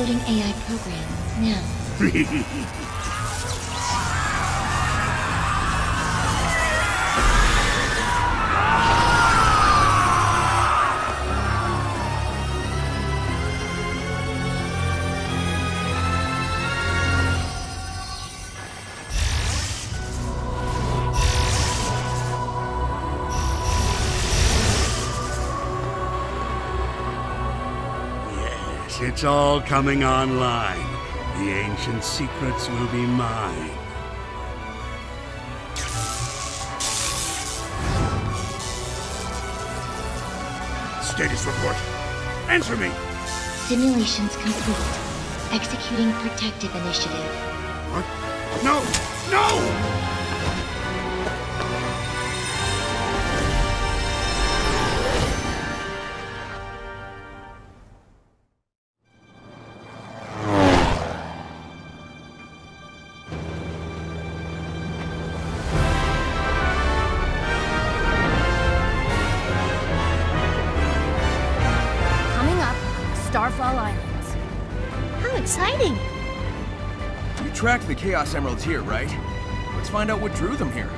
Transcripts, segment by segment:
Loading AI program, now. it's all coming online. The ancient secrets will be mine. Status report. Answer me. Simulations complete. Executing protective initiative. What? No! No! Chaos Emeralds here, right? Let's find out what drew them here.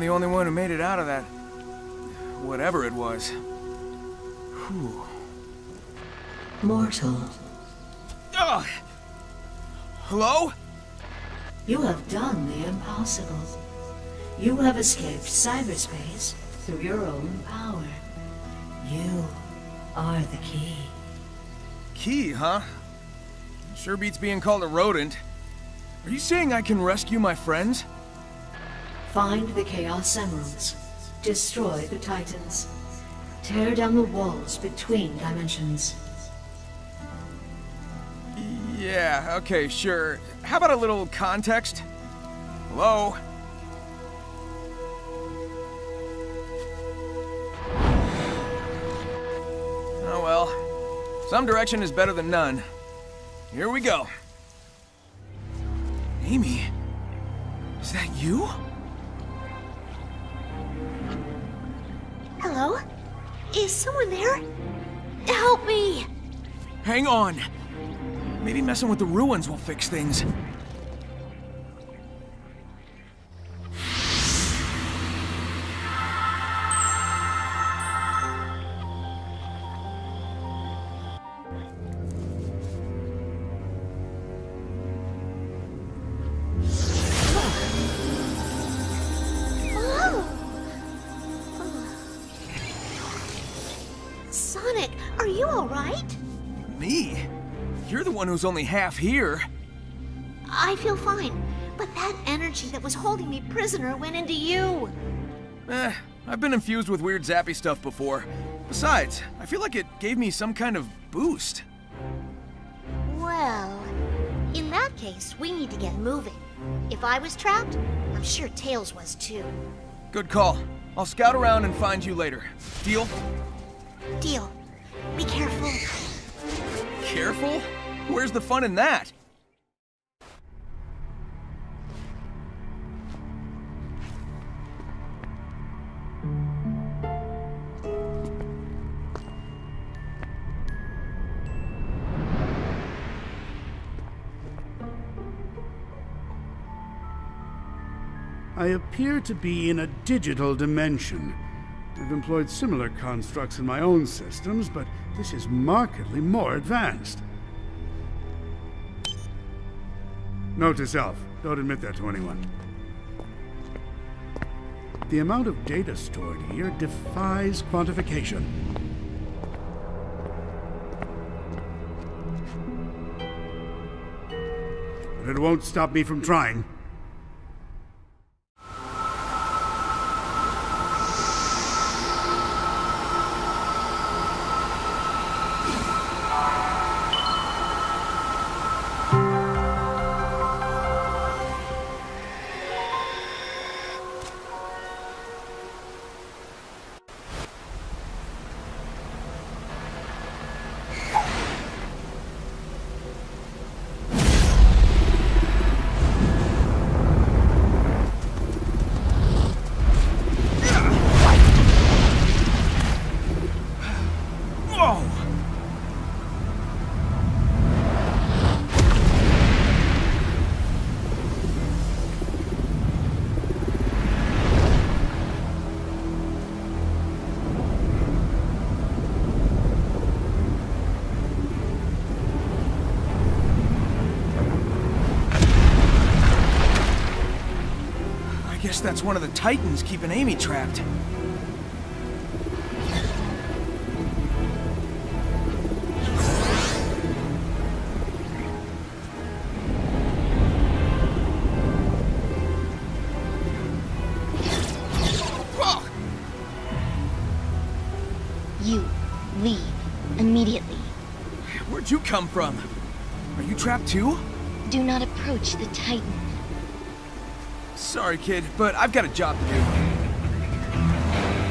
I'm the only one who made it out of that. Whatever it was. Whew. Mortal, Ugh. Hello? you have done the impossible. You have escaped cyberspace through your own power. You are the key. Key, huh? Sure beats being called a rodent. Are you saying I can rescue my friends? Find the Chaos Emeralds. Destroy the Titans. Tear down the walls between dimensions. Yeah, okay, sure. How about a little context? Hello? Oh well. Some direction is better than none. Here we go. Amy? Is that you? Hello? Is someone there? Help me! Hang on. Maybe messing with the ruins will fix things. Who's only half here. I feel fine, but that energy that was holding me prisoner went into you. Eh, I've been infused with weird zappy stuff before. Besides, I feel like it gave me some kind of boost. Well, in that case, we need to get moving. If I was trapped, I'm sure Tails was too. Good call. I'll scout around and find you later. Deal? Deal. Be careful. Careful? Where's the fun in that? I appear to be in a digital dimension. I've employed similar constructs in my own systems, but this is markedly more advanced. Note to self don't admit that to anyone. The amount of data stored here defies quantification. But it won't stop me from trying. Guess that's one of the Titans keeping Amy trapped. You leave immediately. Where'd you come from? Are you trapped too? Do not approach the Titan. Sorry, kid, but I've got a job to do.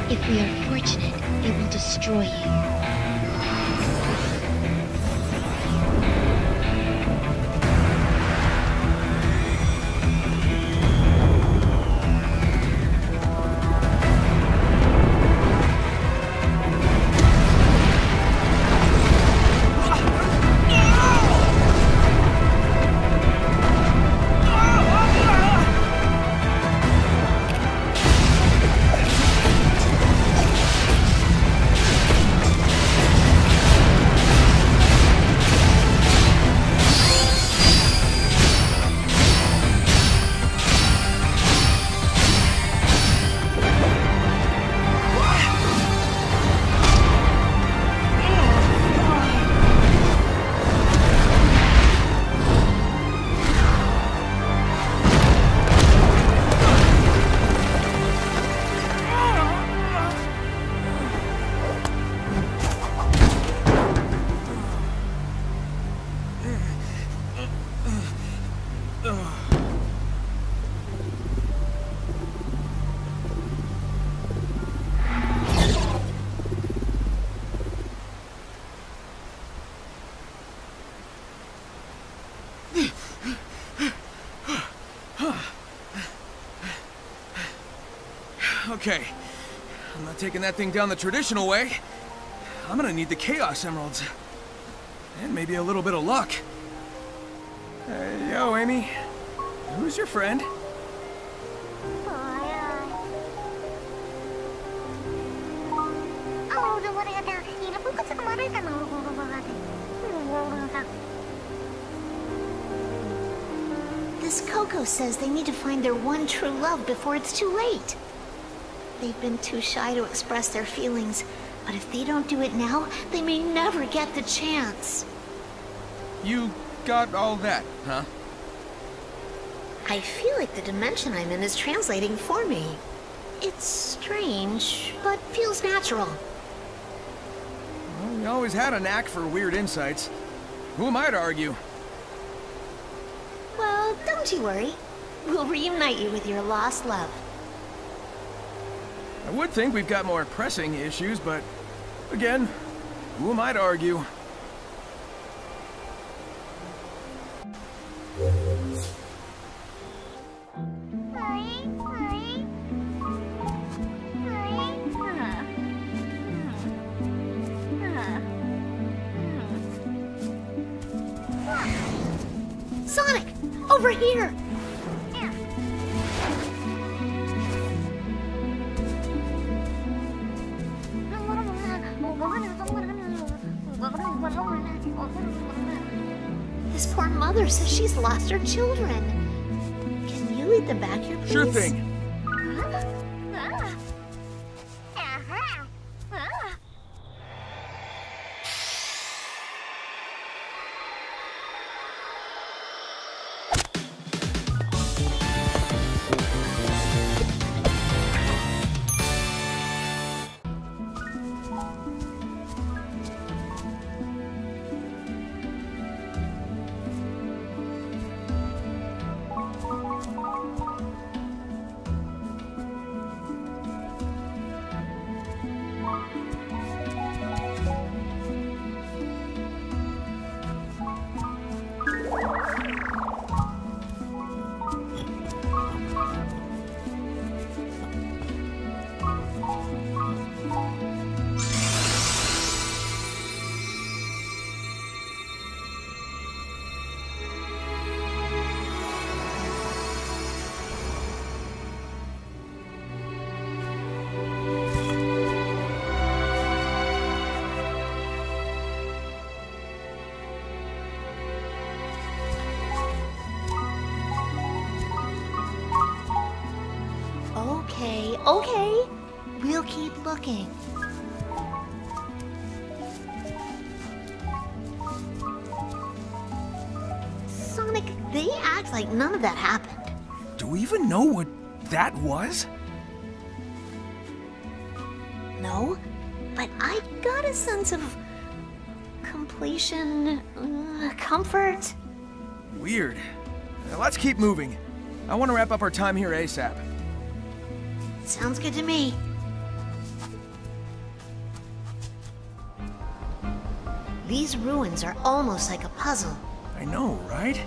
If we are fortunate, it will destroy you. Taking that thing down the traditional way. I'm gonna need the Chaos Emeralds. And maybe a little bit of luck. Hey, yo, Amy. Who's your friend? This Koco says they need to find their one true love before it's too late. They've been too shy to express their feelings, but if they don't do it now, they may never get the chance. You got all that, huh? I feel like the dimension I'm in is translating for me. It's strange, but feels natural. Well, we always had a knack for weird insights. Who am I to argue? Well, don't you worry. We'll reunite you with your lost love. I would think we've got more pressing issues, but again, who am I to argue? Sonic! Over here! This poor mother says she's lost her children. Can you lead them back here, please? Sure thing. Want to wrap up our time here ASAP. Sounds good to me. These ruins are almost like a puzzle. I know, right?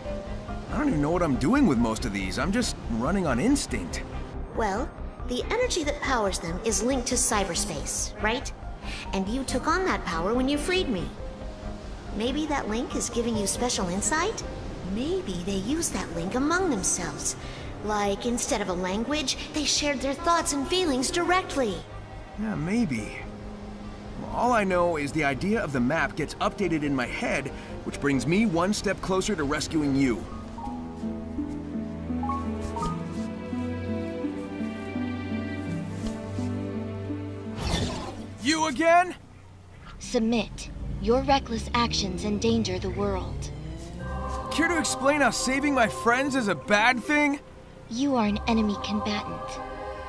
I don't even know what I'm doing with most of these. I'm just running on instinct. Well, the energy that powers them is linked to cyberspace, right? And you took on that power when you freed me. Maybe that link is giving you special insight? Maybe they use that link among themselves. Like, instead of a language, they shared their thoughts and feelings directly. Yeah, maybe. All I know is the idea of the map gets updated in my head, which brings me one step closer to rescuing you. You again? Submit. Your reckless actions endanger the world. Care to explain how saving my friends is a bad thing? You are an enemy combatant.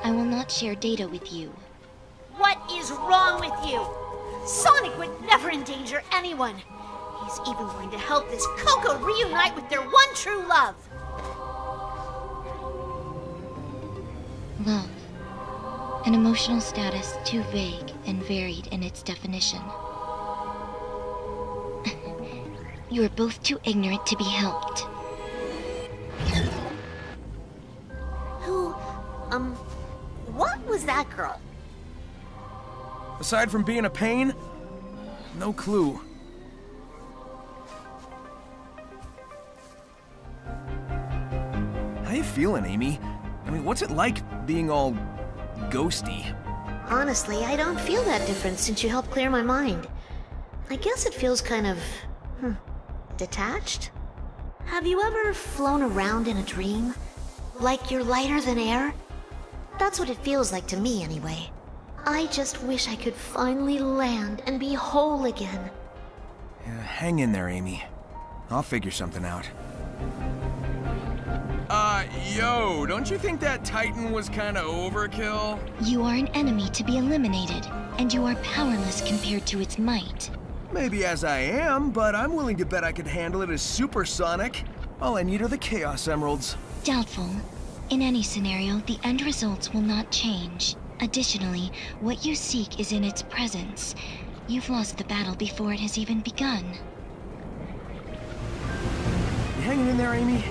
I will not share data with you. What is wrong with you? Sonic would never endanger anyone. He's even going to help this Koco reunite with their one true love. Love. An emotional status too vague and varied in its definition. you are both too ignorant to be helped. Who, um, what was that girl? Aside from being a pain, no clue. How you feeling, Amy? I mean, what's it like being all ghosty? Honestly, I don't feel that different since you helped clear my mind. I guess it feels kind of, hmm, detached? Have you ever flown around in a dream? Like you're lighter than air? That's what it feels like to me, anyway. I just wish I could finally land and be whole again. Yeah, hang in there, Amy. I'll figure something out. Uh, yo, don't you think that Titan was kinda overkill? You are an enemy to be eliminated, and you are powerless compared to its might. Maybe as I am, but I'm willing to bet I could handle it as Super Sonic. All I need are the Chaos Emeralds. Doubtful. In any scenario, the end results will not change. Additionally, what you seek is in its presence. You've lost the battle before it has even begun. You hanging in there, Amy?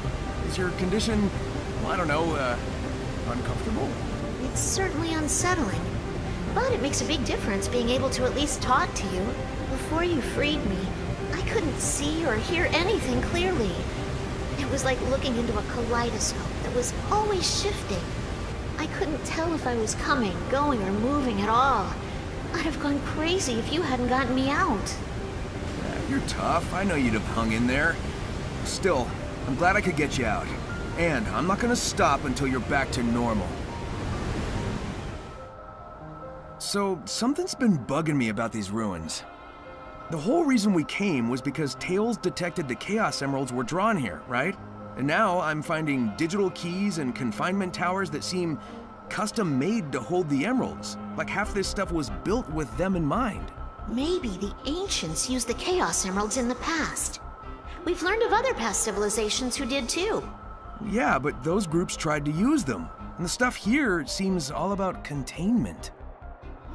Is your condition, well, I don't know, uh, uncomfortable? It's certainly unsettling. But it makes a big difference being able to at least talk to you. Before you freed me, I couldn't see or hear anything clearly. It was like looking into a kaleidoscope that was always shifting. I couldn't tell if I was coming, going, or moving at all. I'd have gone crazy if you hadn't gotten me out. You're tough. I know you'd have hung in there. Still, I'm glad I could get you out. And I'm not gonna stop until you're back to normal. So, something's been bugging me about these ruins. The whole reason we came was because Tails detected the Chaos Emeralds were drawn here, right? And now I'm finding digital keys and confinement towers that seem custom made to hold the emeralds. Like half this stuff was built with them in mind. Maybe the ancients used the Chaos Emeralds in the past. We've learned of other past civilizations who did too. Yeah, but those groups tried to use them. And the stuff here seems all about containment.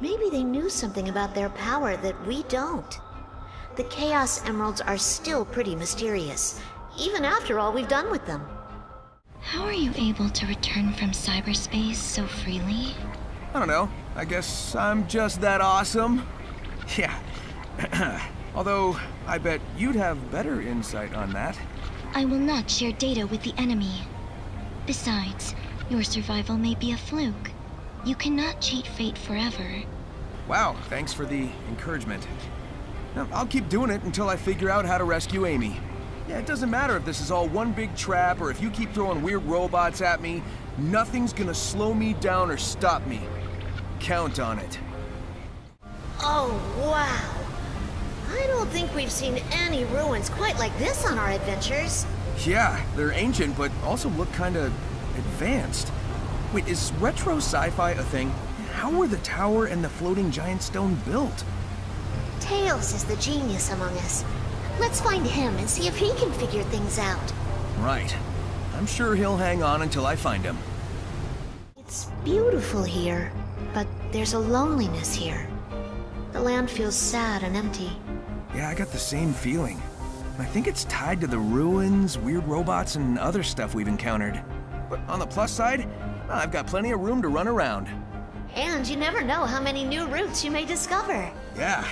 Maybe they knew something about their power that we don't. The Chaos Emeralds are still pretty mysterious, even after all we've done with them. How are you able to return from cyberspace so freely? I don't know. I guess I'm just that awesome. Yeah. Although, I bet you'd have better insight on that. I will not share data with the enemy. Besides, your survival may be a fluke. You cannot cheat fate forever. Wow, thanks for the encouragement. I'll keep doing it until I figure out how to rescue Amy. Yeah, it doesn't matter if this is all one big trap or if you keep throwing weird robots at me. Nothing's gonna slow me down or stop me. Count on it. Oh, wow. I don't think we've seen any ruins quite like this on our adventures. Yeah, they're ancient, but also look kinda advanced. Wait, is retro sci-fi a thing? How were the tower and the floating giant stone built? Tails is the genius among us. Let's find him and see if he can figure things out. Right. I'm sure he'll hang on until I find him. It's beautiful here, but there's a loneliness here. The land feels sad and empty. Yeah, I got the same feeling. I think it's tied to the ruins, weird robots, and other stuff we've encountered. But on the plus side, I've got plenty of room to run around. And you never know how many new routes you may discover. Yeah,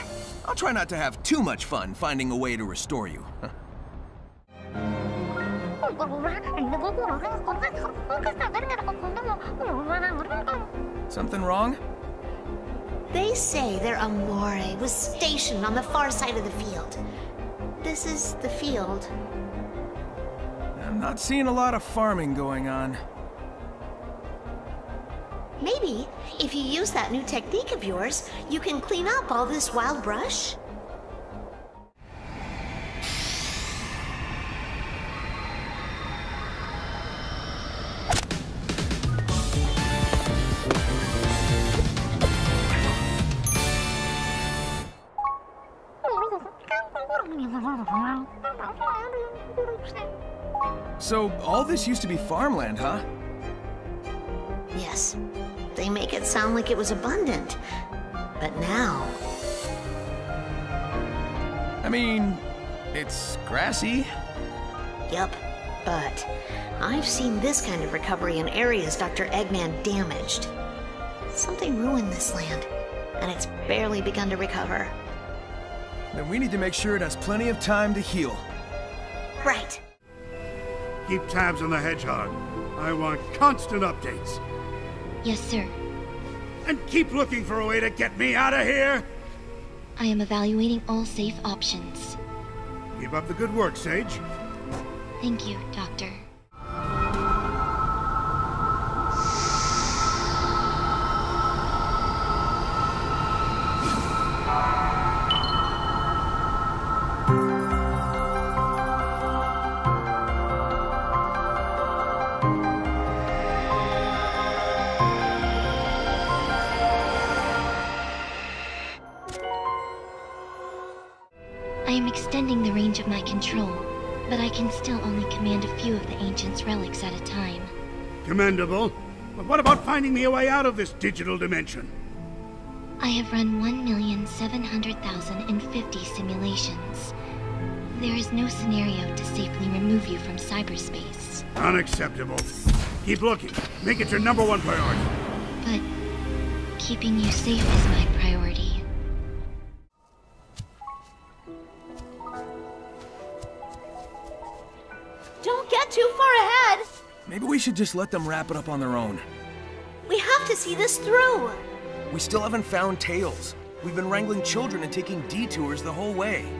I'll try not to have too much fun finding a way to restore you. Something wrong? They say their Amore was stationed on the far side of the field. This is the field. I'm not seeing a lot of farming going on. Maybe, if you use that new technique of yours, you can clean up all this wild brush? So, all this used to be farmland, huh? Yes. They make it sound like it was abundant. But now, I mean, it's grassy. yup. But I've seen this kind of recovery in areas Dr. Eggman damaged. Something ruined this land, and it's barely begun to recover. Then we need to make sure it has plenty of time to heal. Right. Keep tabs on the hedgehog. I want constant updates. Yes, sir. And keep looking for a way to get me out of here! I am evaluating all safe options. Keep up the good work, Sage. Thank you, Doctor. Me a way out of this digital dimension? I have run 1,700,050 simulations. There is no scenario to safely remove you from cyberspace. Unacceptable. Keep looking. Make it your number one priority. But keeping you safe is my priority. Don't get too far ahead! Maybe we should just let them wrap it up on their own to see this through. We still haven't found Tails. We've been wrangling children and taking detours the whole way.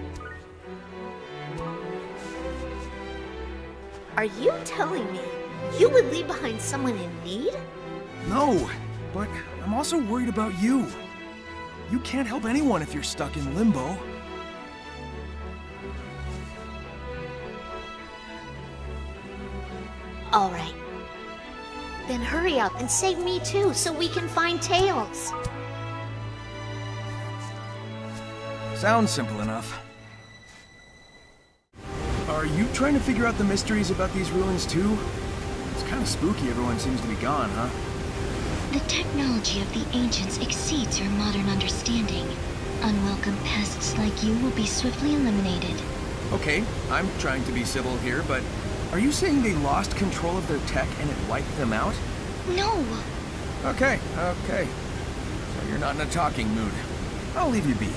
Are you telling me you would leave behind someone in need? No, but I'm also worried about you. You can't help anyone if you're stuck in limbo. All right. Then hurry up and save me too, so we can find Tails. Sounds simple enough. Are you trying to figure out the mysteries about these ruins too? It's kind of spooky everyone seems to be gone, huh? The technology of the ancients exceeds your modern understanding. Unwelcome pests like you will be swiftly eliminated. Okay, I'm trying to be civil here, but are you saying they lost control of their tech and it wiped them out? No! Okay, okay. So you're not in a talking mood. I'll leave you be.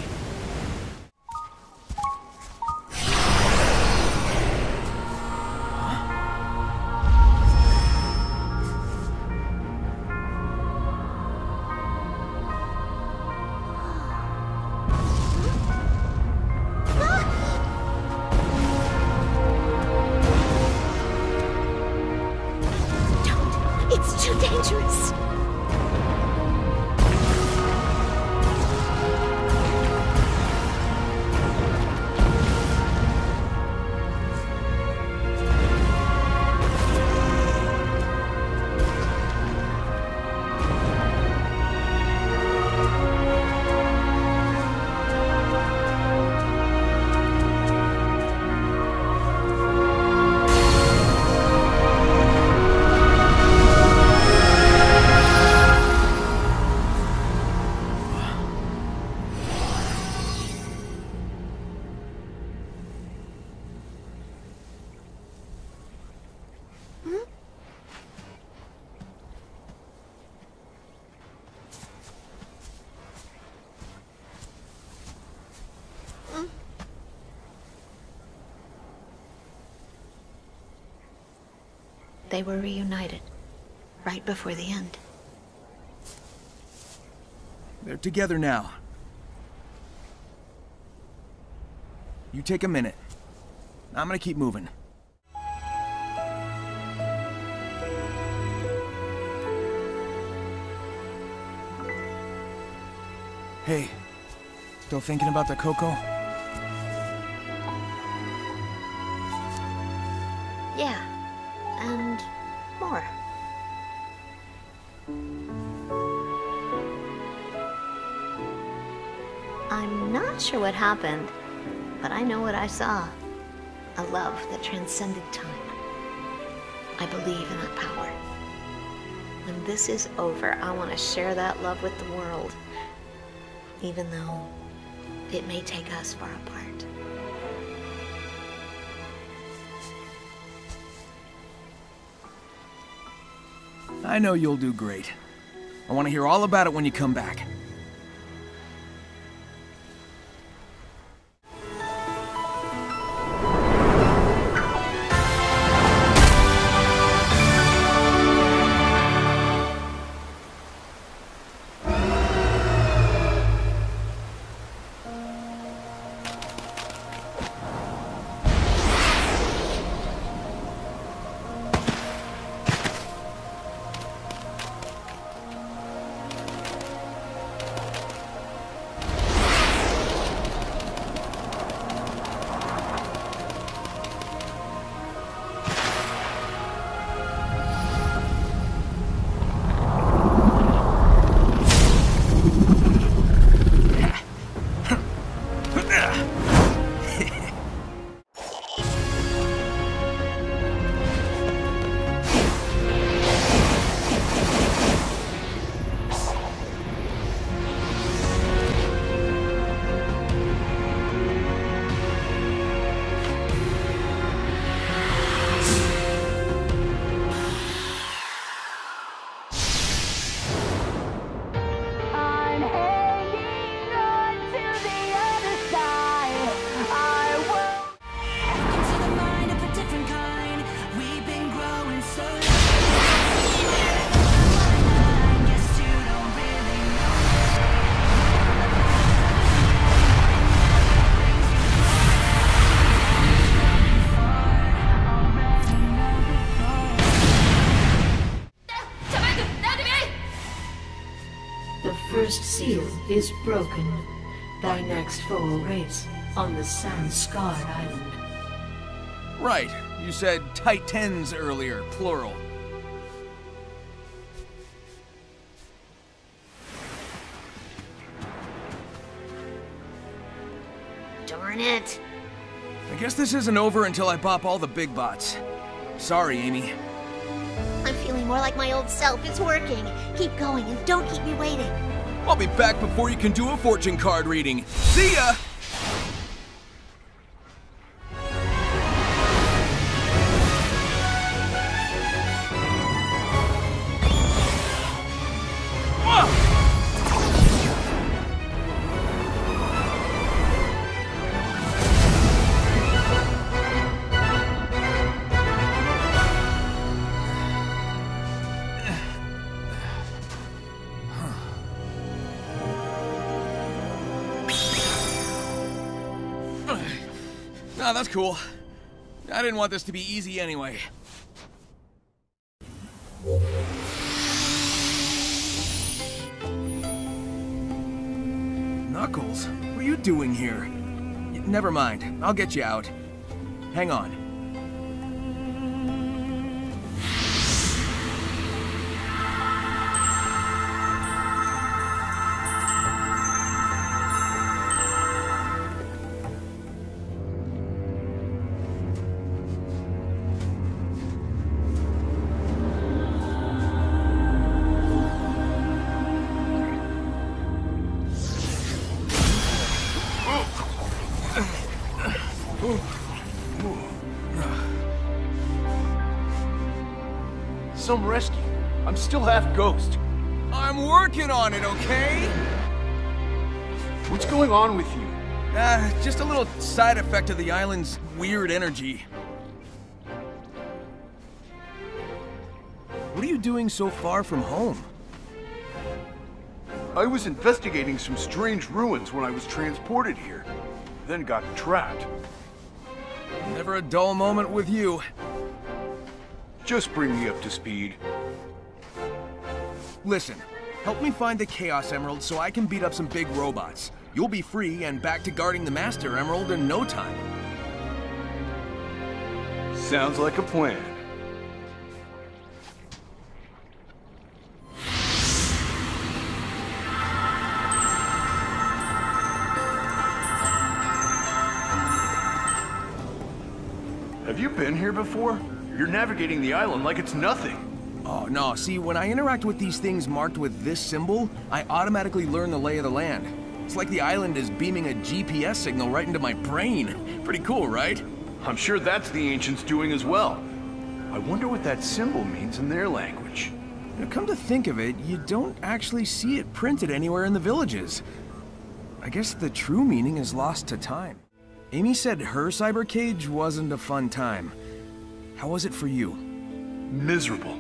They were reunited. Right before the end. They're together now. You take a minute. I'm gonna keep moving. Hey, still thinking about the Koco? Happened, but I know what I saw. A love that transcended time. I believe in that power. When this is over, I want to share that love with the world, even though it may take us far apart. I know you'll do great. I want to hear all about it when you come back. Broken. Thy next foe awaits on the sand-scarred island. Right. You said Titans earlier, plural. Darn it. I guess this isn't over until I pop all the big bots. Sorry, Amy. I'm feeling more like my old self. It's working. Keep going and don't keep me waiting. I'll be back before you can do a fortune card reading. See ya! Cool. I didn't want this to be easy anyway. Knuckles, what are you doing here? Never mind, I'll get you out. Hang on. Going on with you? Uh, just a little side effect of the island's weird energy. What are you doing so far from home? I was investigating some strange ruins when I was transported here. Then got trapped. Never a dull moment with you. Just bring me up to speed. Listen, help me find the Chaos Emerald so I can beat up some big robots. You'll be free and back to guarding the Master Emerald in no time. Sounds like a plan. Have you been here before? You're navigating the island like it's nothing. Oh, no, see, when I interact with these things marked with this symbol, I automatically learn the lay of the land. It's like the island is beaming a GPS signal right into my brain. Pretty cool, right? I'm sure that's the ancients doing as well. I wonder what that symbol means in their language. Now, come to think of it, you don't actually see it printed anywhere in the villages. I guess the true meaning is lost to time. Amy said her cyber cage wasn't a fun time. How was it for you? Miserable.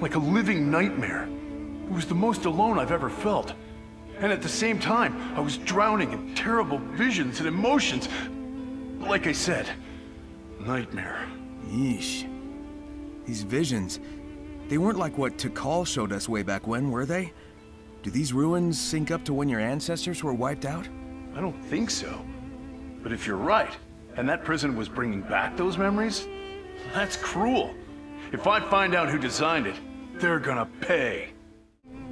Like a living nightmare. It was the most alone I've ever felt. And at the same time, I was drowning in terrible visions and emotions. Like I said, nightmare. Yeesh. These visions, they weren't like what Tikal showed us way back when, were they? Do these ruins sync up to when your ancestors were wiped out? I don't think so. But if you're right, and that prison was bringing back those memories, that's cruel. If I find out who designed it, they're gonna pay.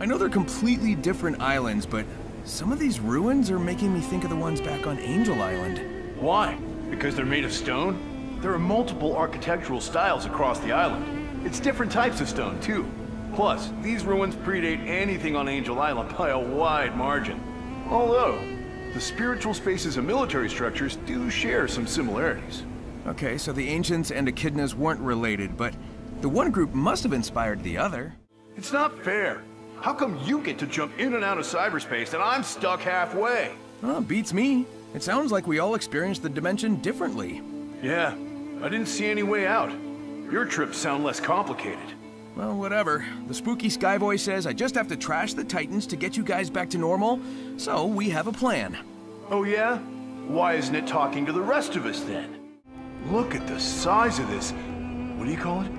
I know they're completely different islands, but some of these ruins are making me think of the ones back on Angel Island. Why? Because they're made of stone? There are multiple architectural styles across the island. It's different types of stone, too. Plus, these ruins predate anything on Angel Island by a wide margin. Although, the spiritual spaces and military structures do share some similarities. Okay, so the ancients and echidnas weren't related, but the one group must have inspired the other. It's not fair. How come you get to jump in and out of cyberspace and I'm stuck halfway? Oh, beats me. It sounds like we all experienced the dimension differently. Yeah, I didn't see any way out. Your trips sound less complicated. Well, whatever. The spooky Skyboy says I just have to trash the Titans to get you guys back to normal, so we have a plan. Oh yeah? Why isn't it talking to the rest of us then? Look at the size of this. What do you call it?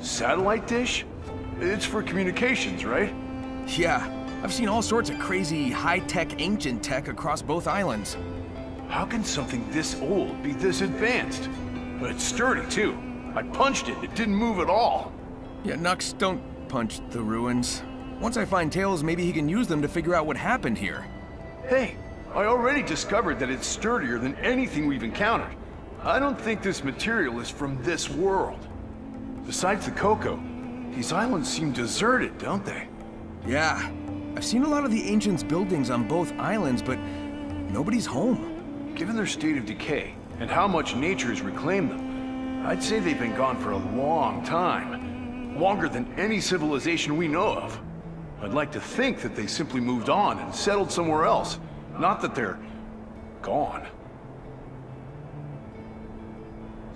Satellite dish? It's for communications, right? Yeah, I've seen all sorts of crazy high-tech ancient tech across both islands. How can something this old be this advanced? But it's sturdy, too. I punched it, it didn't move at all. Yeah, Knux, don't punch the ruins. Once I find Tails, maybe he can use them to figure out what happened here. Hey, I already discovered that it's sturdier than anything we've encountered. I don't think this material is from this world. Besides the Koco, these islands seem deserted, don't they? Yeah, I've seen a lot of the Ancients' buildings on both islands, but nobody's home. Given their state of decay, and how much nature has reclaimed them, I'd say they've been gone for a long time. Longer than any civilization we know of. I'd like to think that they simply moved on and settled somewhere else. Not that they're... gone.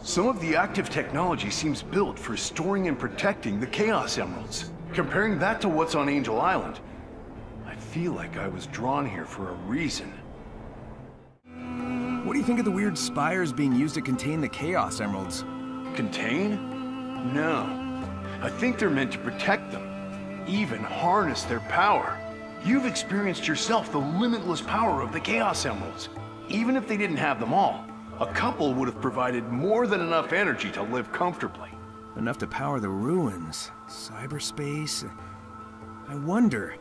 Some of the active technology seems built for storing and protecting the Chaos Emeralds. Comparing that to what's on Angel Island, I feel like I was drawn here for a reason. What do you think of the weird spires being used to contain the Chaos Emeralds? Contain? No. I think they're meant to protect them. Even harness their power. You've experienced yourself the limitless power of the Chaos Emeralds. Even if they didn't have them all, a couple would have provided more than enough energy to live comfortably. Enough to power the ruins, cyberspace. I wonder,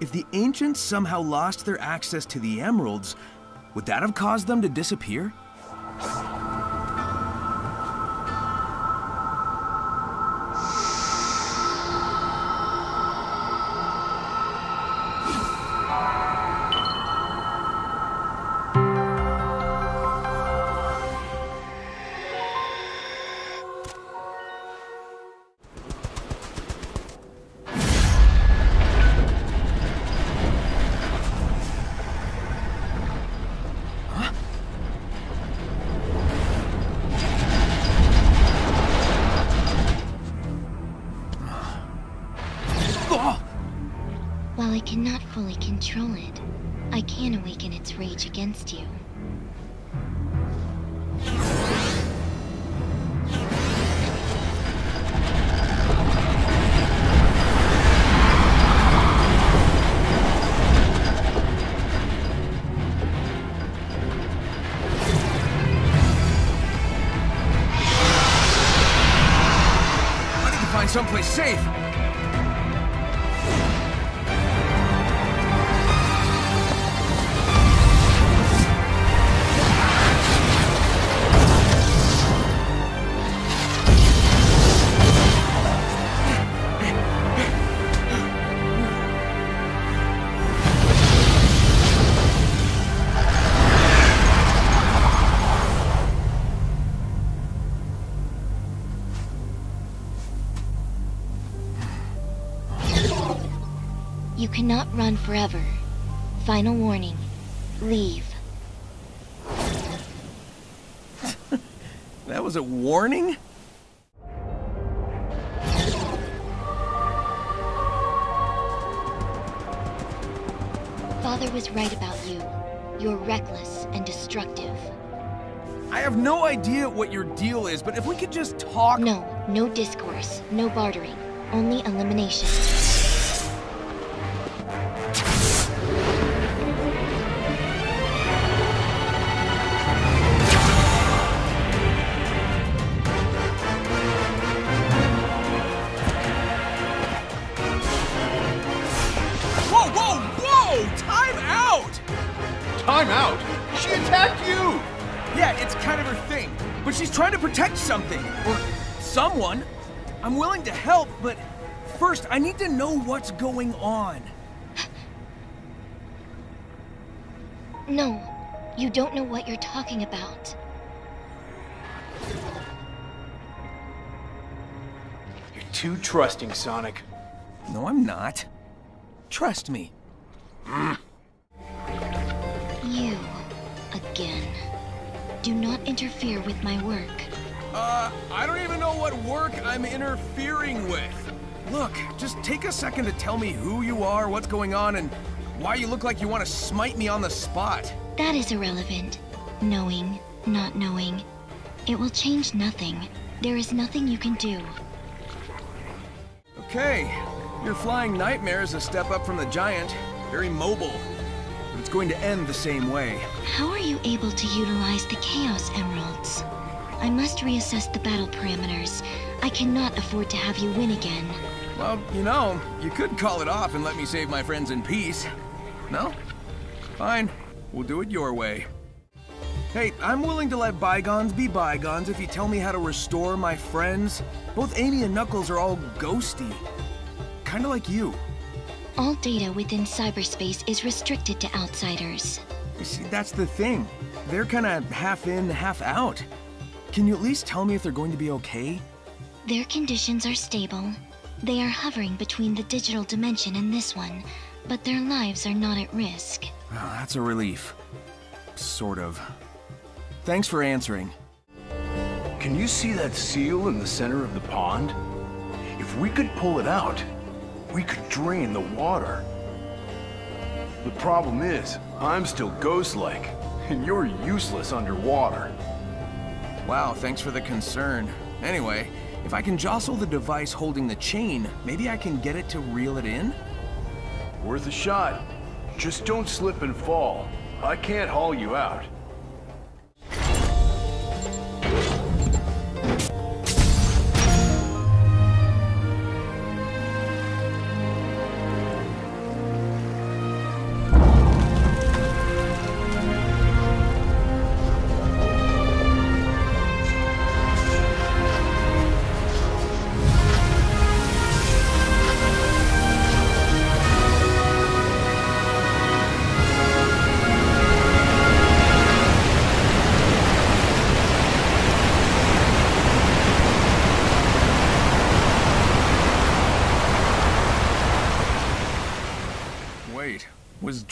if the Ancients somehow lost their access to the Emeralds, would that have caused them to disappear? Control it, I can awaken its rage against you. Someplace safe. Cannot run forever. Final warning. Leave. That was a warning? Father was right about you. You're reckless and destructive. I have no idea what your deal is, but if we could just talk. No, no discourse, no bartering, only elimination. I need to know what's going on. No, you don't know what you're talking about. You're too trusting, Sonic. No, I'm not. Trust me. You, again. Do not interfere with my work. Uh, I don't even know what work I'm interfering with. Look, just take a second to tell me who you are, what's going on, and why you look like you want to smite me on the spot. That is irrelevant. Knowing, not knowing. It will change nothing. There is nothing you can do. Okay, Your flying nightmare is a step up from the giant. Very mobile. But it's going to end the same way. How are you able to utilize the Chaos Emeralds? I must reassess the battle parameters. I cannot afford to have you win again. Well, you know, you could call it off and let me save my friends in peace. No? Fine. We'll do it your way. Hey, I'm willing to let bygones be bygones if you tell me how to restore my friends. Both Amy and Knuckles are all ghosty. Kinda like you. All data within cyberspace is restricted to outsiders. You see, that's the thing. They're kinda half in, half out. Can you at least tell me if they're going to be okay? Their conditions are stable. They are hovering between the digital dimension and this one, but their lives are not at risk. Oh, that's a relief. Sort of. Thanks for answering. Can you see that seal in the center of the pond? If we could pull it out, we could drain the water. The problem is, I'm still ghost-like, and you're useless underwater. Wow, thanks for the concern. Anyway, if I can jostle the device holding the chain, maybe I can get it to reel it in? Worth a shot. Just don't slip and fall. I can't haul you out.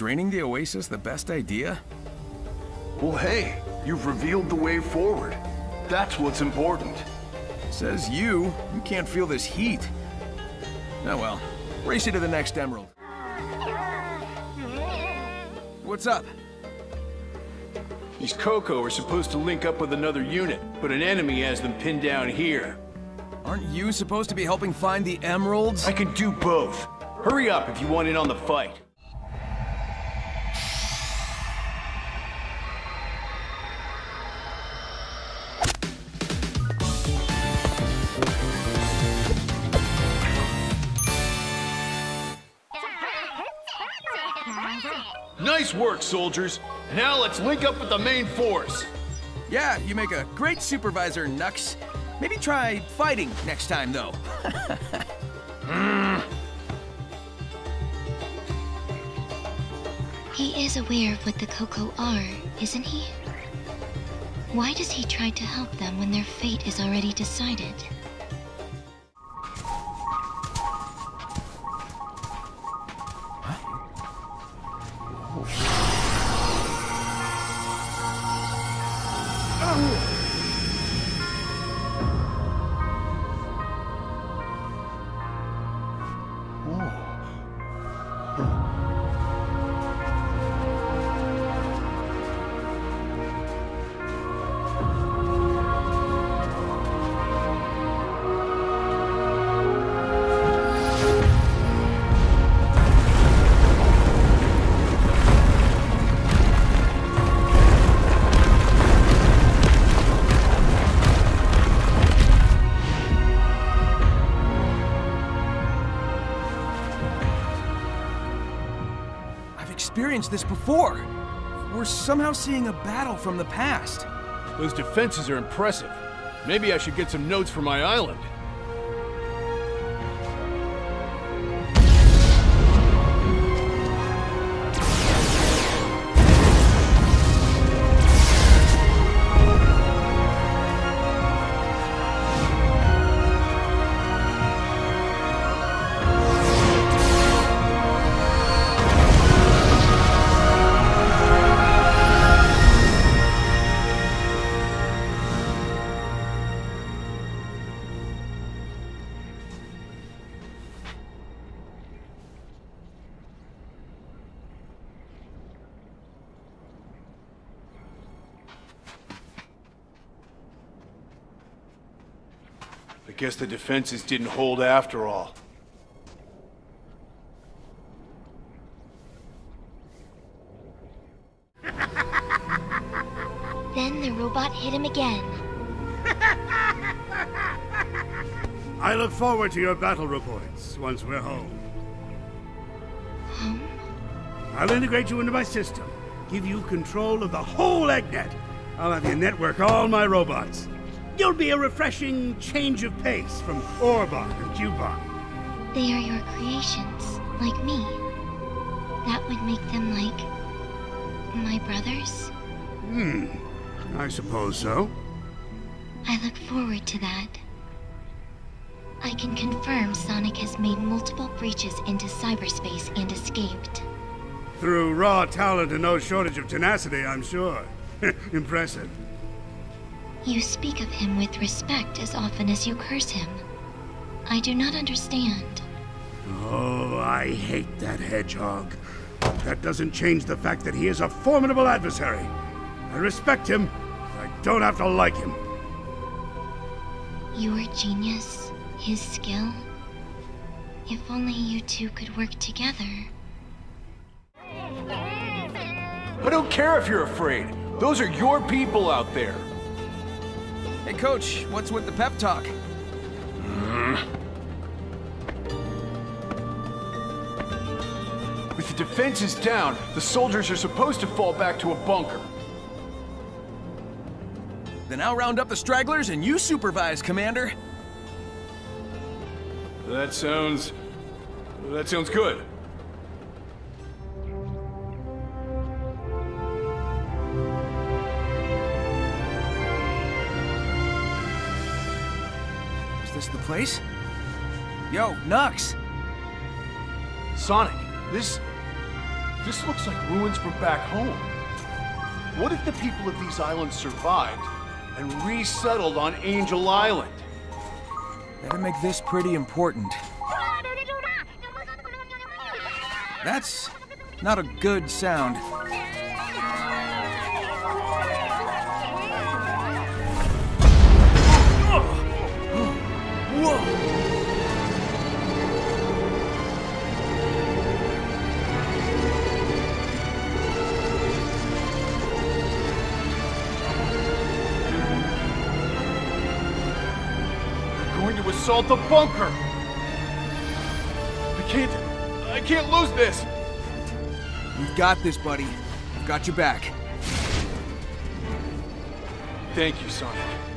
Draining the Oasis the best idea? Well, hey, you've revealed the way forward. That's what's important. Says you. You can't feel this heat. Oh well. Race you to the next emerald. What's up? These Koco are supposed to link up with another unit, but an enemy has them pinned down here. Aren't you supposed to be helping find the emeralds? I can do both. Hurry up if you want in on the fight. Nice work, soldiers. Now let's link up with the main force. Yeah, you make a great supervisor, Knux. Maybe try fighting next time, though. He is aware of what the Koco are, isn't he? Why does he try to help them when their fate is already decided? I've experienced this before. We're somehow seeing a battle from the past. Those defenses are impressive. Maybe I should get some notes for my island. the defenses didn't hold after all. then the robot hit him again. I look forward to your battle reports once we're home. Home? I'll integrate you into my system, give you control of the whole EggNet. I'll have you network all my robots. You'll be a refreshing change of pace from Orbot and Cubot. They are your creations, like me. That would make them like... my brothers? Hmm, I suppose so. I look forward to that. I can confirm Sonic has made multiple breaches into cyberspace and escaped. Through raw talent and no shortage of tenacity, I'm sure. Impressive. You speak of him with respect as often as you curse him. I do not understand. Oh, I hate that hedgehog. That doesn't change the fact that he is a formidable adversary. I respect him, but I don't have to like him. Your genius, his skill. If only you two could work together. I don't care if you're afraid. Those are your people out there. Hey, Coach, what's with the pep talk? With the defenses down, the soldiers are supposed to fall back to a bunker. Then I'll round up the stragglers and you supervise, Commander. That sounds... that sounds good. Place? Yo, Knux! Sonic, this... this looks like ruins from back home. What if the people of these islands survived and resettled on Angel Island? Better make this pretty important. That's not a good sound. Assault the bunker! I can't... I can't lose this! We've got this, buddy. I've got your back. Thank you, Sonic.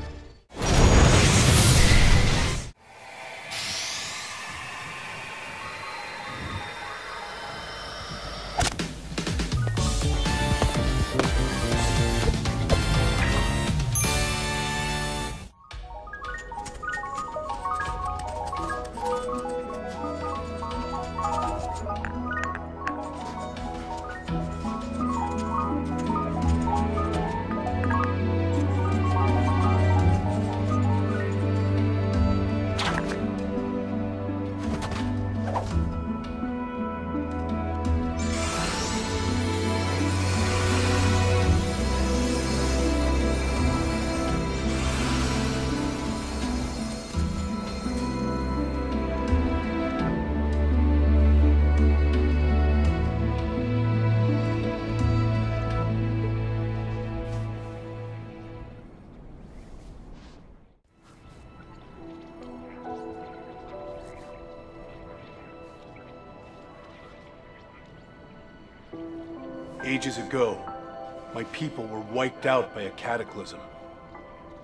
Wiped out by a cataclysm.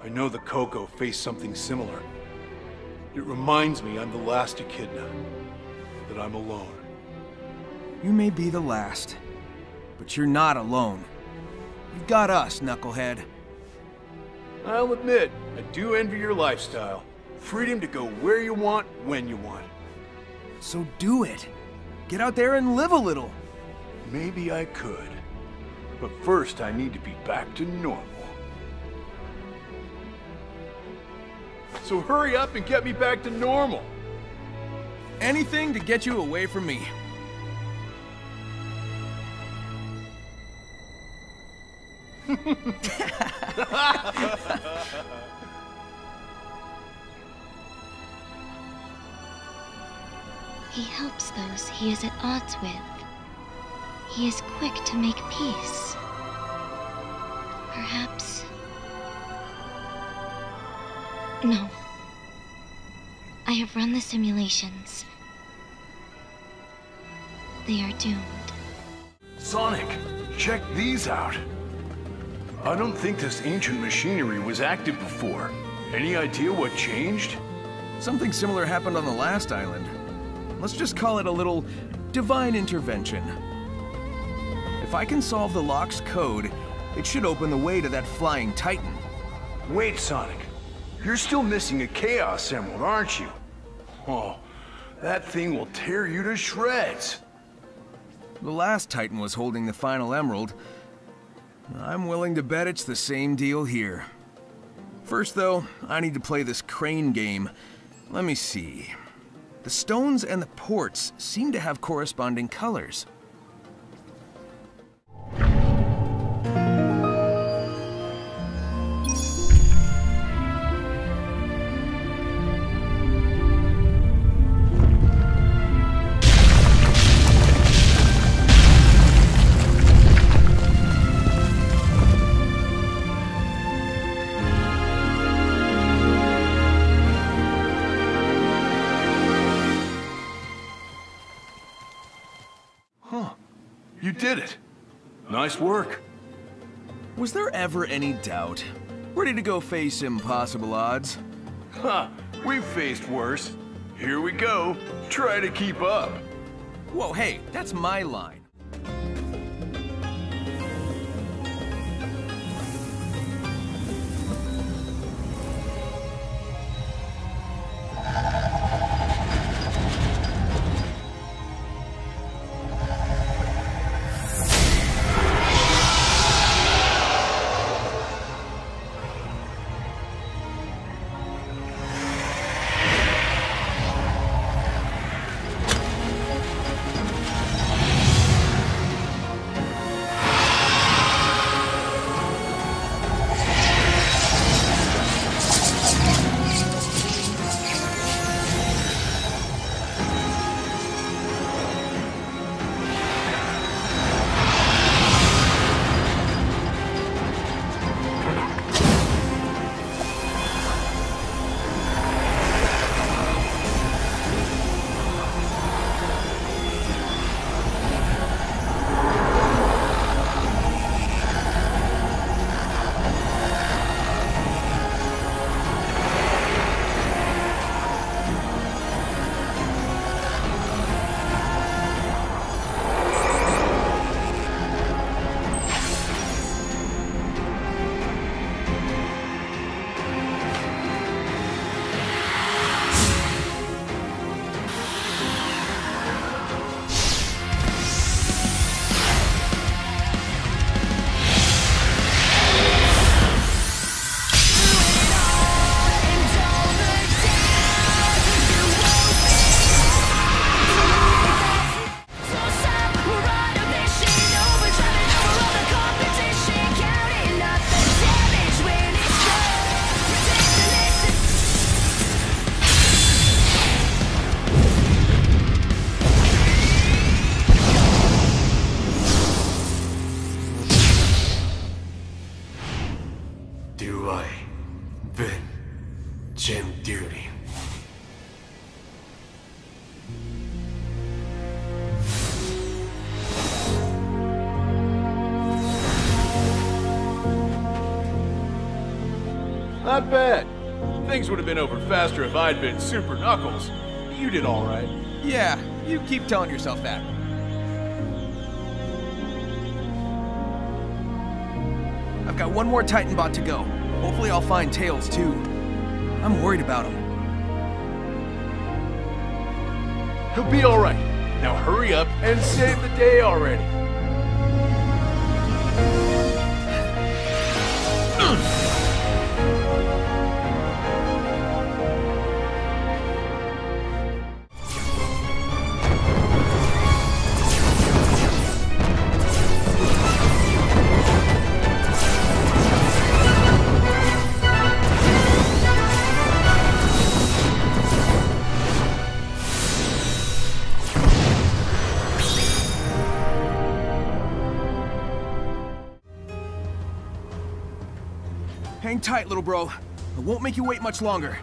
I know the Koco faced something similar. It reminds me I'm the last Echidna, that I'm alone. You may be the last, but you're not alone. You've got us, Knucklehead. I'll admit, I do envy your lifestyle. Freedom to go where you want, when you want. So do it. Get out there and live a little. Maybe I could. But first, I need to be back to normal. So hurry up and get me back to normal. Anything to get you away from me. He helps those he is at odds with. He is quick to make peace. Perhaps. No. I have run the simulations. They are doomed. Sonic, check these out. I don't think this ancient machinery was active before. Any idea what changed? Something similar happened on the last island. Let's just call it a little divine intervention. If I can solve the lock's code, it should open the way to that flying titan. Wait, Sonic. You're still missing a Chaos Emerald, aren't you? Oh, that thing will tear you to shreds. The last titan was holding the final emerald. I'm willing to bet it's the same deal here. First, though, I need to play this crane game. Let me see. The stones and the ports seem to have corresponding colors. You did it. Nice work. Was there ever any doubt? Ready to go face impossible odds? Ha! We've faced worse. Here we go. Try to keep up. Whoa, hey, that's my line. Things would have been over faster if I'd been Super Knuckles. You did all right. Yeah, you keep telling yourself that. I've got one more Titan bot to go. Hopefully I'll find Tails too. I'm worried about him. He'll be all right. Now hurry up and save the day already. Hang tight, little bro. I won't make you wait much longer.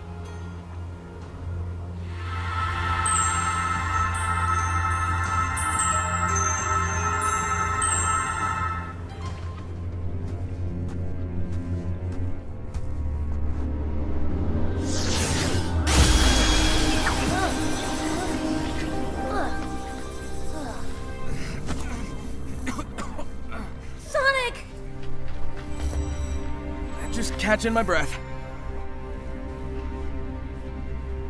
Catching my breath.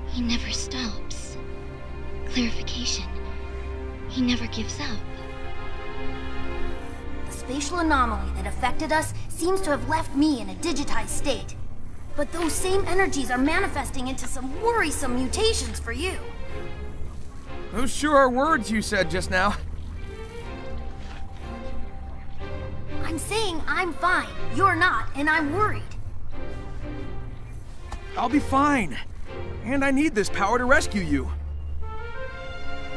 He never stops. Clarification. He never gives up. The spatial anomaly that affected us seems to have left me in a digitized state. But those same energies are manifesting into some worrisome mutations for you. Those sure are words you said just now. I'm saying I'm fine, you're not, and I'm worried. I'll be fine. And I need this power to rescue you.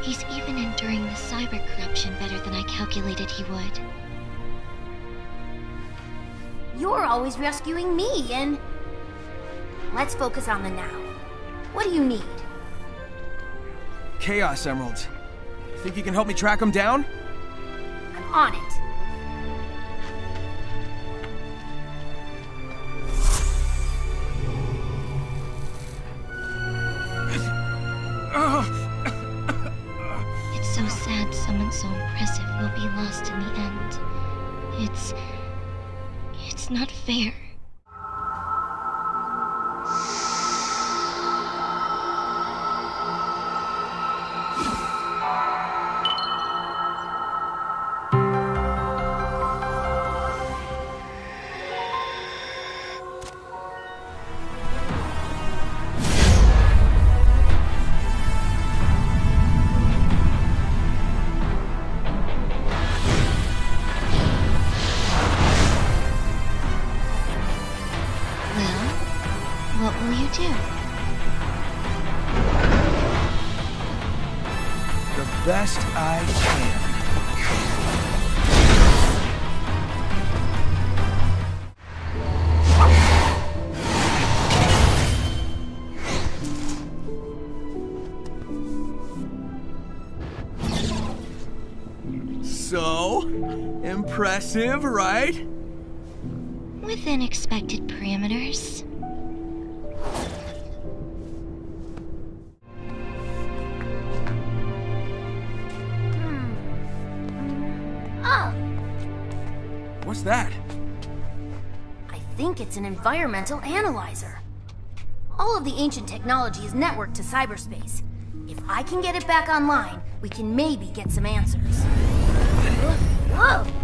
He's even enduring the cyber corruption better than I calculated he would. You're always rescuing me, and. Let's focus on the now. What do you need? Chaos Emeralds. Think you can help me track them down? I'm on it. Impressive, right? Within expected parameters. Hmm. Oh, What's that? I think it's an environmental analyzer. All of the ancient technology is networked to cyberspace. If I can get it back online, we can maybe get some answers. Whoa!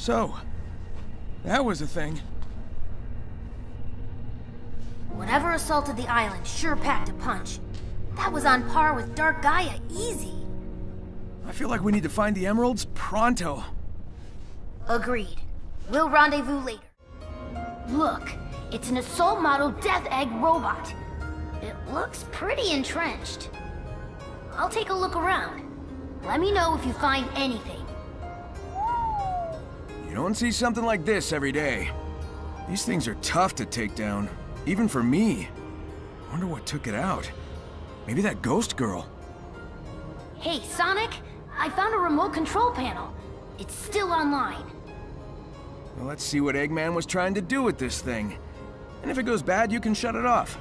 So, that was a thing. Whatever assaulted the island sure packed a punch. That was on par with Dark Gaia, easy. I feel like we need to find the emeralds pronto. Agreed. We'll rendezvous later. Look, it's an assault model Death Egg robot. It looks pretty entrenched. I'll take a look around. Let me know if you find anything. You don't see something like this every day. These things are tough to take down, even for me. I wonder what took it out. Maybe that ghost girl. Hey, Sonic! I found a remote control panel. It's still online. Well, let's see what Eggman was trying to do with this thing. And if it goes bad, you can shut it off.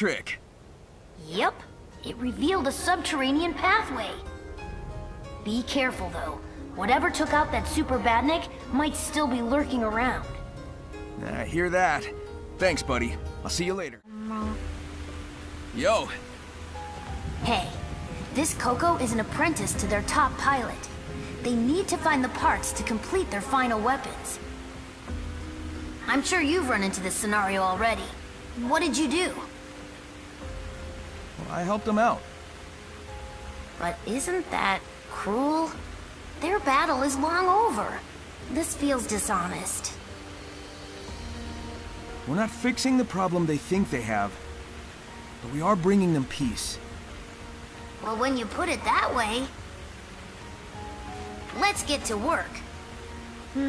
Trick. Yep, it revealed a subterranean pathway. Be careful though. Whatever took out that super badnik might still be lurking around. I hear that. Thanks, buddy. I'll see you later. Yo, Hey, this Koco is an apprentice to their top pilot. They need to find the parts to complete their final weapons. I'm sure you've run into this scenario already. What did you do? I helped him out. But isn't that cruel? Their battle is long over. This feels dishonest. We're not fixing the problem they think they have, but we are bringing them peace. Well, when you put it that way... Let's get to work. We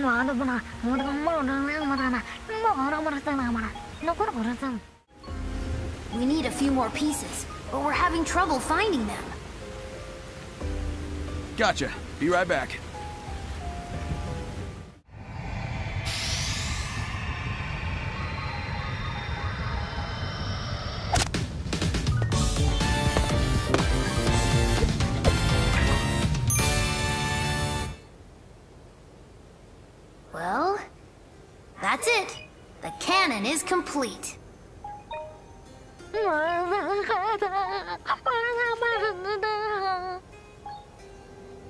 need a few more pieces, but we're having trouble finding them. Gotcha. Be right back. Well, that's it. The cannon is complete.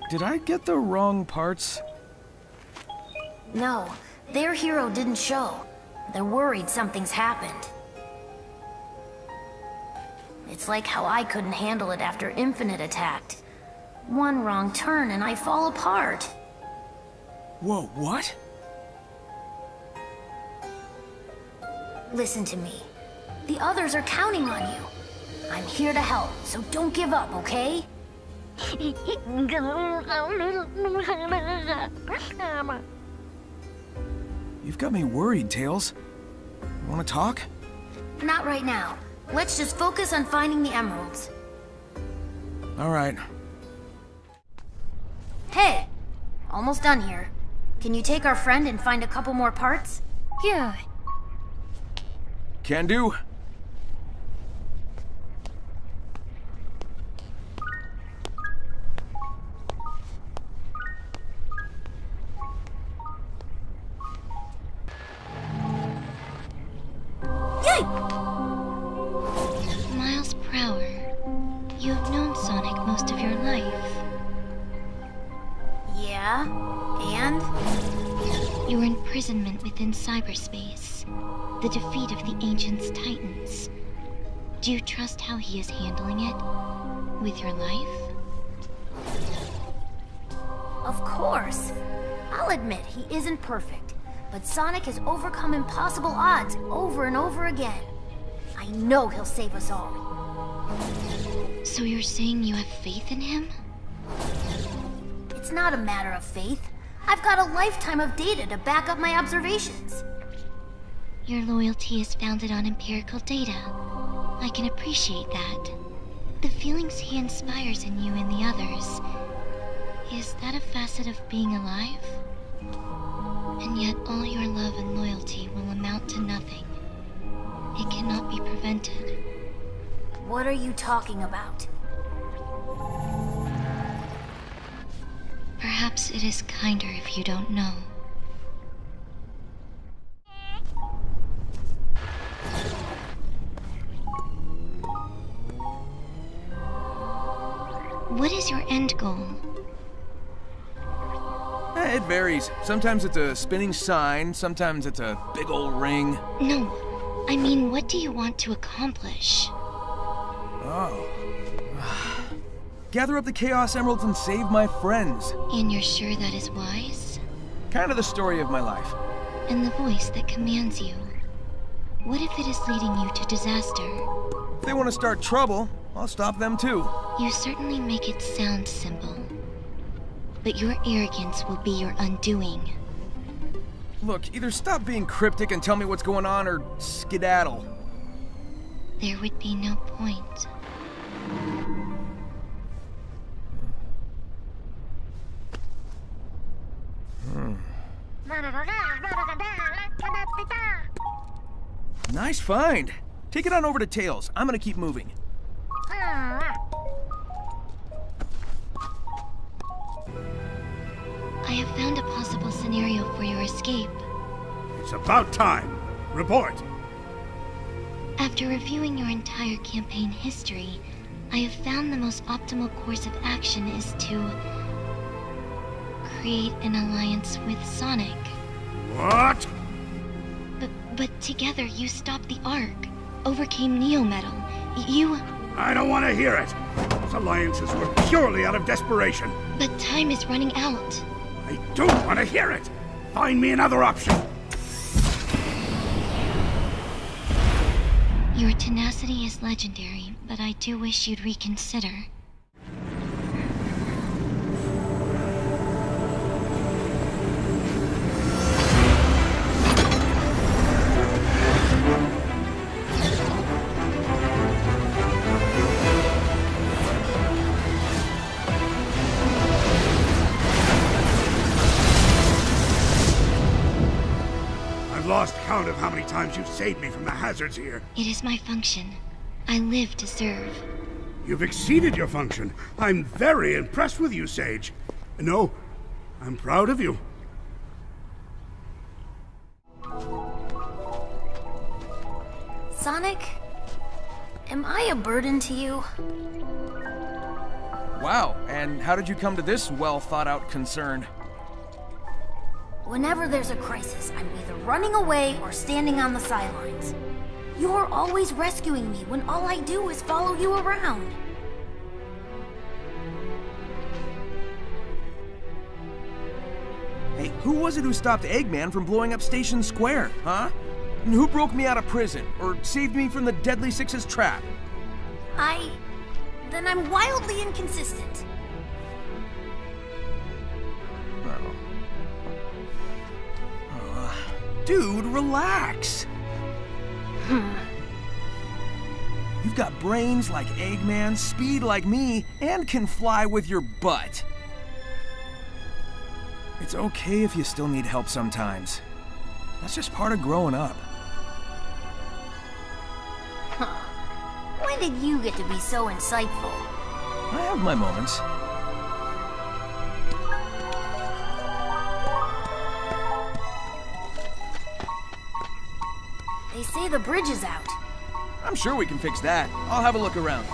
Did I get the wrong parts? No, their hero didn't show. They're worried something's happened. It's like how I couldn't handle it after Infinite attacked. One wrong turn and I fall apart. Whoa, what? Listen to me. The others are counting on you. I'm here to help, so don't give up, okay? You've got me worried, Tails. You wanna talk? Not right now. Let's just focus on finding the emeralds. Alright. Hey! Almost done here. Can you take our friend and find a couple more parts? Yeah. Can do. Your life? Of course. I'll admit he isn't perfect, but Sonic has overcome impossible odds over and over again. I know he'll save us all. So you're saying you have faith in him? It's not a matter of faith. I've got a lifetime of data to back up my observations. Your loyalty is founded on empirical data. I can appreciate that. The feelings he inspires in you and the others. Is that a facet of being alive? And yet all your love and loyalty will amount to nothing. It cannot be prevented. What are you talking about? Perhaps it is kinder if you don't know. What is your end goal? Eh, it varies. Sometimes it's a spinning sign, sometimes it's a big old ring. No, I mean, what do you want to accomplish? Oh. Gather up the Chaos Emeralds and save my friends. And you're sure that is wise? Kind of the story of my life. And the voice that commands you. What if it is leading you to disaster? If they want to start trouble, I'll stop them too. You certainly make it sound simple. But your arrogance will be your undoing. Look, either stop being cryptic and tell me what's going on, or skedaddle. There would be no point. Hmm. Nice find. Take it on over to Tails. I'm gonna keep moving. I have found a possible scenario for your escape. It's about time. Report. After reviewing your entire campaign history, I have found the most optimal course of action is to create an alliance with Sonic. What? But but together you stopped the Ark, overcame Neo Metal. You I don't want to hear it. Those alliances were purely out of desperation. but time is running out. I don't want to hear it. Find me another option. Your tenacity is legendary, but I do wish you'd reconsider. Times you've saved me from the hazards here. It is my function. I live to serve. You've exceeded your function. I'm very impressed with you, Sage. No, I'm proud of you. Sonic, am I a burden to you? Wow, and how did you come to this well thought out concern? Whenever there's a crisis, I'm either running away or standing on the sidelines. You're always rescuing me when all I do is follow you around. Hey, who was it who stopped Eggman from blowing up Station Square, huh? And who broke me out of prison, or saved me from the Deadly Six's trap? I. then I'm wildly inconsistent. Dude, relax. You've got brains like Eggman, speed like me, and can fly with your butt. It's okay if you still need help sometimes. That's just part of growing up. Huh. When did you get to be so insightful? I have my moments. They say the bridge is out. I'm sure we can fix that. I'll have a look around.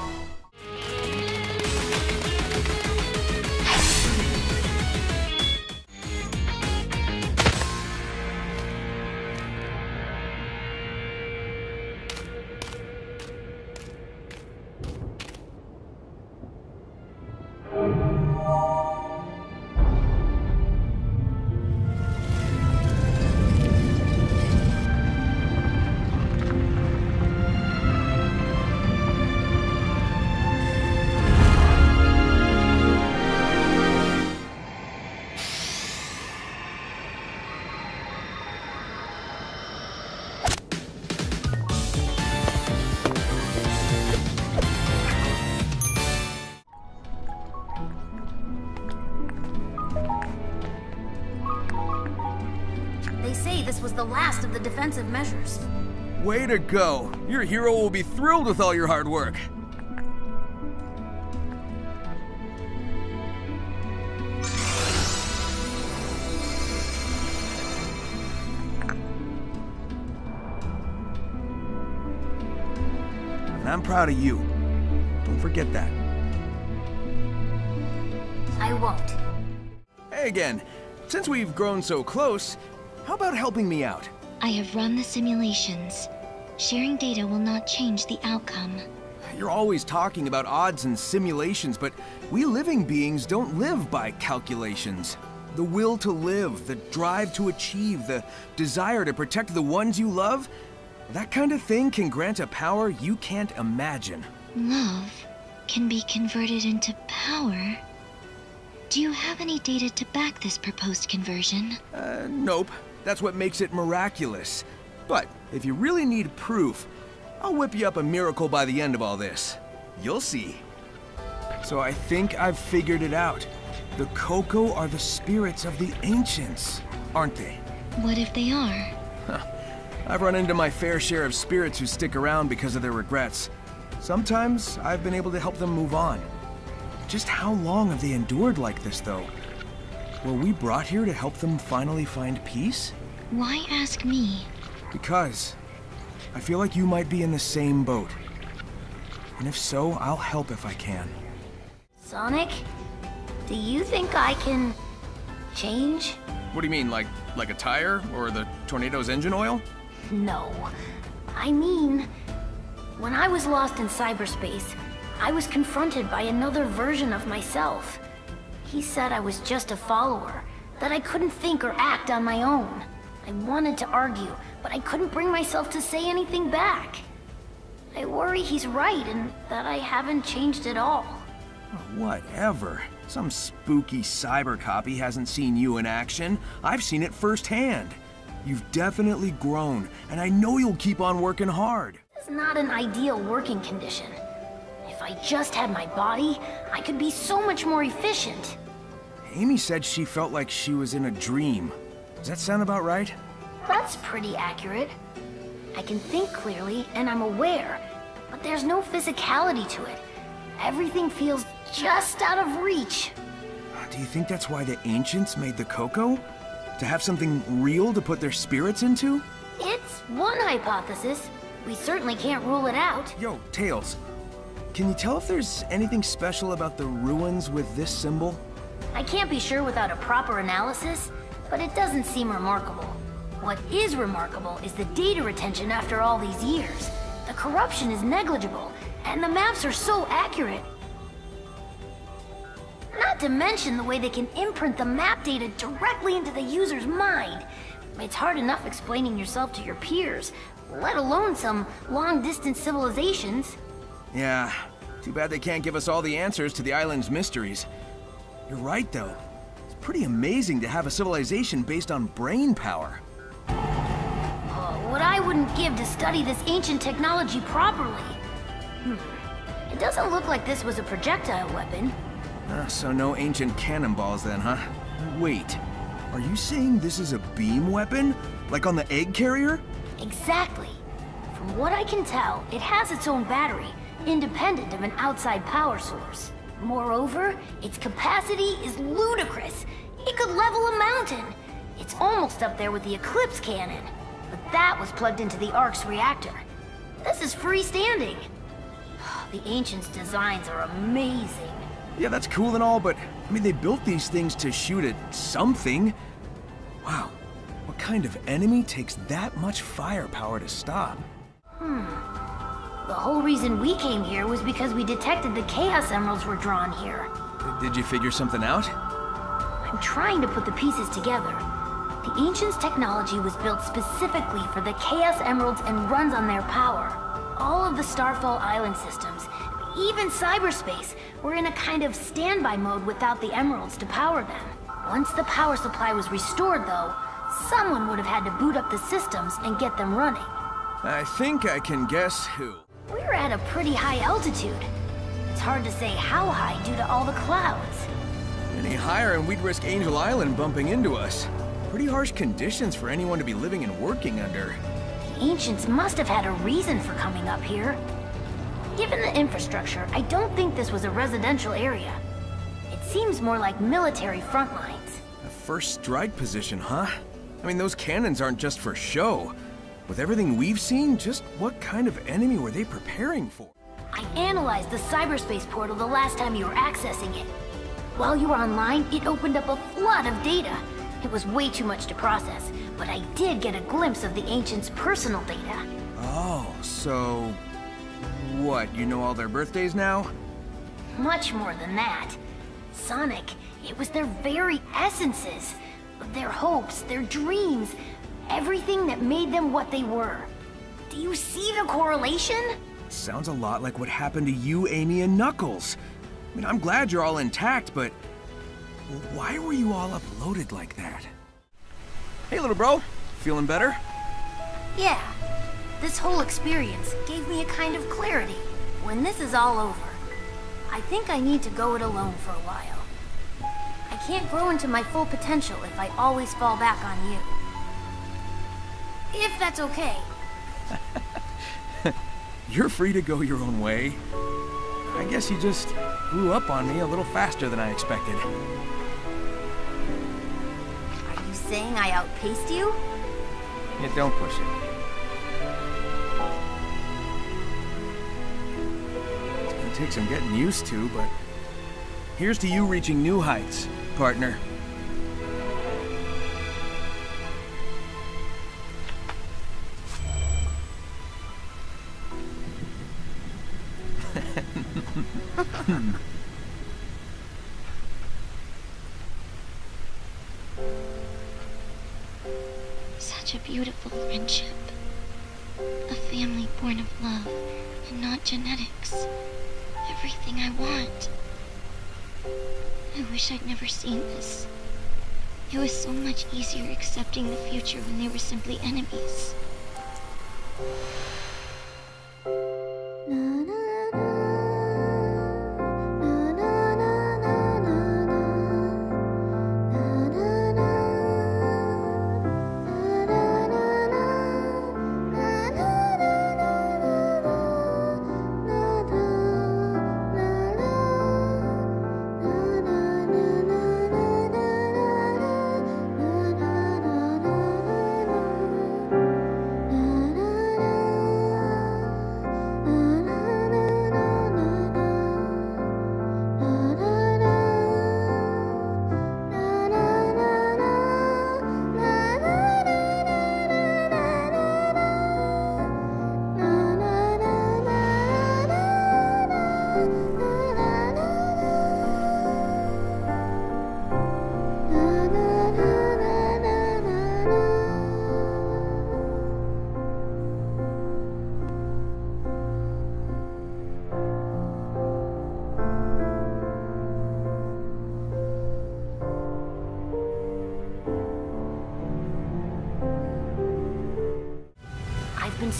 To go. Your hero will be thrilled with all your hard work. And I'm proud of you. Don't forget that. I won't. Hey again, since we've grown so close, how about helping me out? I have run the simulations. Sharing data will not change the outcome. You're always talking about odds and simulations, but we living beings don't live by calculations. The will to live, the drive to achieve, the desire to protect the ones you love, that kind of thing can grant a power you can't imagine. Love can be converted into power. Do you have any data to back this proposed conversion? Uh, nope. That's what makes it miraculous. But if you really need proof, I'll whip you up a miracle by the end of all this. You'll see. So I think I've figured it out. The Koco are the spirits of the ancients, aren't they? What if they are? I've run into my fair share of spirits who stick around because of their regrets. Sometimes I've been able to help them move on. Just how long have they endured like this, though? Were we brought here to help them finally find peace? Why ask me? Because I feel like you might be in the same boat. And if so, I'll help if I can. Sonic, do you think I can change? What do you mean, like like a tire or the tornado's engine oil? No. I mean, when I was lost in cyberspace, I was confronted by another version of myself. He said I was just a follower, that I couldn't think or act on my own. I wanted to argue, but I couldn't bring myself to say anything back. I worry he's right and that I haven't changed at all. Oh, whatever. Some spooky cyber copy hasn't seen you in action. I've seen it firsthand. You've definitely grown, and I know you'll keep on working hard. It's not an ideal working condition. If I just had my body, I could be so much more efficient. Amy said she felt like she was in a dream. Does that sound about right? That's pretty accurate. I can think clearly, and I'm aware, but there's no physicality to it. Everything feels just out of reach. Uh, do you think that's why the ancients made the Koco? To have something real to put their spirits into? It's one hypothesis. We certainly can't rule it out. Yo, Tails. Can you tell if there's anything special about the ruins with this symbol? I can't be sure without a proper analysis, but it doesn't seem remarkable. What is remarkable is the data retention after all these years. The corruption is negligible, and the maps are so accurate. Not to mention the way they can imprint the map data directly into the user's mind. It's hard enough explaining yourself to your peers, let alone some long-distance civilizations. Yeah, too bad they can't give us all the answers to the island's mysteries. You're right, though. It's pretty amazing to have a civilization based on brain power. Uh, what I wouldn't give to study this ancient technology properly. Hmm. It doesn't look like this was a projectile weapon. Uh, so no ancient cannonballs then, huh? Wait, are you saying this is a beam weapon? Like on the egg carrier? Exactly. From what I can tell, it has its own battery, independent of an outside power source. Moreover, its capacity is ludicrous. It could level a mountain. It's almost up there with the Eclipse cannon. But that was plugged into the Ark's reactor. This is freestanding. The Ancients' designs are amazing. Yeah, that's cool and all, but I mean, they built these things to shoot at something. Wow, what kind of enemy takes that much firepower to stop? Hmm. The whole reason we came here was because we detected the Chaos Emeralds were drawn here. Did you figure something out? I'm trying to put the pieces together. The Ancients' technology was built specifically for the Chaos Emeralds and runs on their power. All of the Starfall Island systems, even cyberspace, were in a kind of standby mode without the Emeralds to power them. Once the power supply was restored, though, someone would have had to boot up the systems and get them running. I think I can guess who. We're at a pretty high altitude. It's hard to say how high due to all the clouds. Any higher and we'd risk Angel Island bumping into us. Pretty harsh conditions for anyone to be living and working under. The Ancients must have had a reason for coming up here. Given the infrastructure, I don't think this was a residential area. It seems more like military front lines. A first strike position, huh? I mean, those cannons aren't just for show. With everything we've seen, just what kind of enemy were they preparing for? I analyzed the cyberspace portal the last time you were accessing it. While you were online, it opened up a flood of data. It was way too much to process, but I did get a glimpse of the Ancients' personal data. Oh, so... What, you know all their birthdays now? Much more than that. Sonic, it was their very essences. Their hopes, their dreams, everything that made them what they were. Do you see the correlation? Sounds a lot like what happened to you, Amy, and Knuckles. I mean, I'm glad you're all intact, but... Why were you all uploaded like that? Hey, little bro. Feeling better? Yeah. This whole experience gave me a kind of clarity. When this is all over, I think I need to go it alone for a while. I can't grow into my full potential if I always fall back on you. If that's okay. You're free to go your own way. I guess you just grew up on me a little faster than I expected. Saying I outpaced you? Yeah, don't push it. It's gonna take some getting used to, but here's to you reaching new heights, partner. friendship. A family born of love and not genetics. Everything I want. I wish I'd never seen this. It was so much easier accepting the future when they were simply enemies.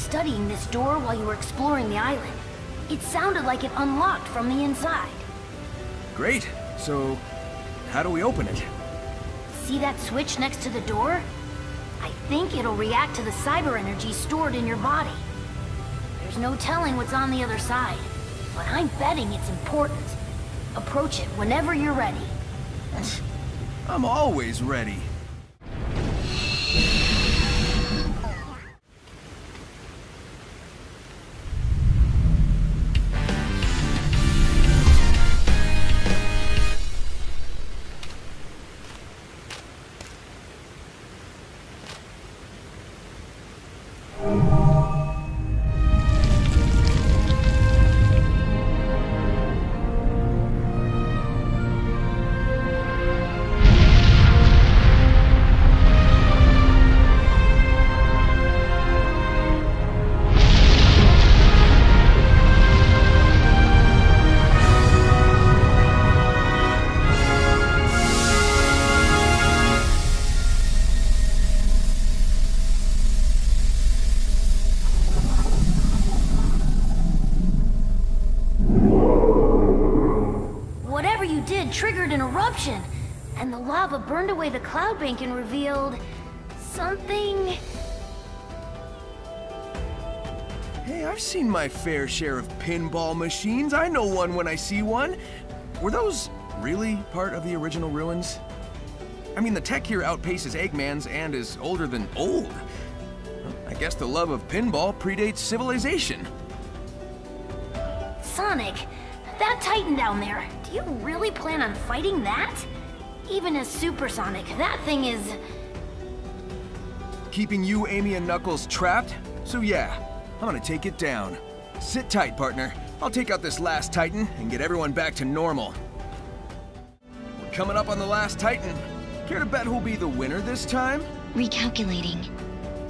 Studying this door while you were exploring the island. It sounded like it unlocked from the inside. Great. So, how do we open it? See that switch next to the door? I think it'll react to the cyber energy stored in your body. There's no telling what's on the other side, but I'm betting it's important. Approach it whenever you're ready. I'm always ready. Away the cloud bank and revealed... something... Hey, I've seen my fair share of pinball machines. I know one when I see one. Were those really part of the original ruins? I mean, the tech here outpaces Eggman's and is older than old. I guess the love of pinball predates civilization. Sonic, that Titan down there, do you really plan on fighting that? Even as Super Sonic, that thing is... Keeping you, Amy, and Knuckles trapped? So yeah, I'm gonna take it down. Sit tight, partner. I'll take out this last Titan and get everyone back to normal. We're coming up on the last Titan. Care to bet who'll be the winner this time? Recalculating.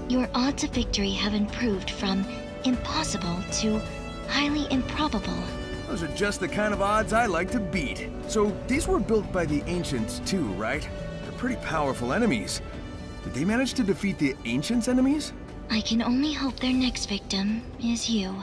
Your odds of victory have improved from impossible to highly improbable. Those are just the kind of odds I like to beat. So these were built by the Ancients too, right? They're pretty powerful enemies. Did they manage to defeat the Ancients' enemies? I can only hope their next victim is you.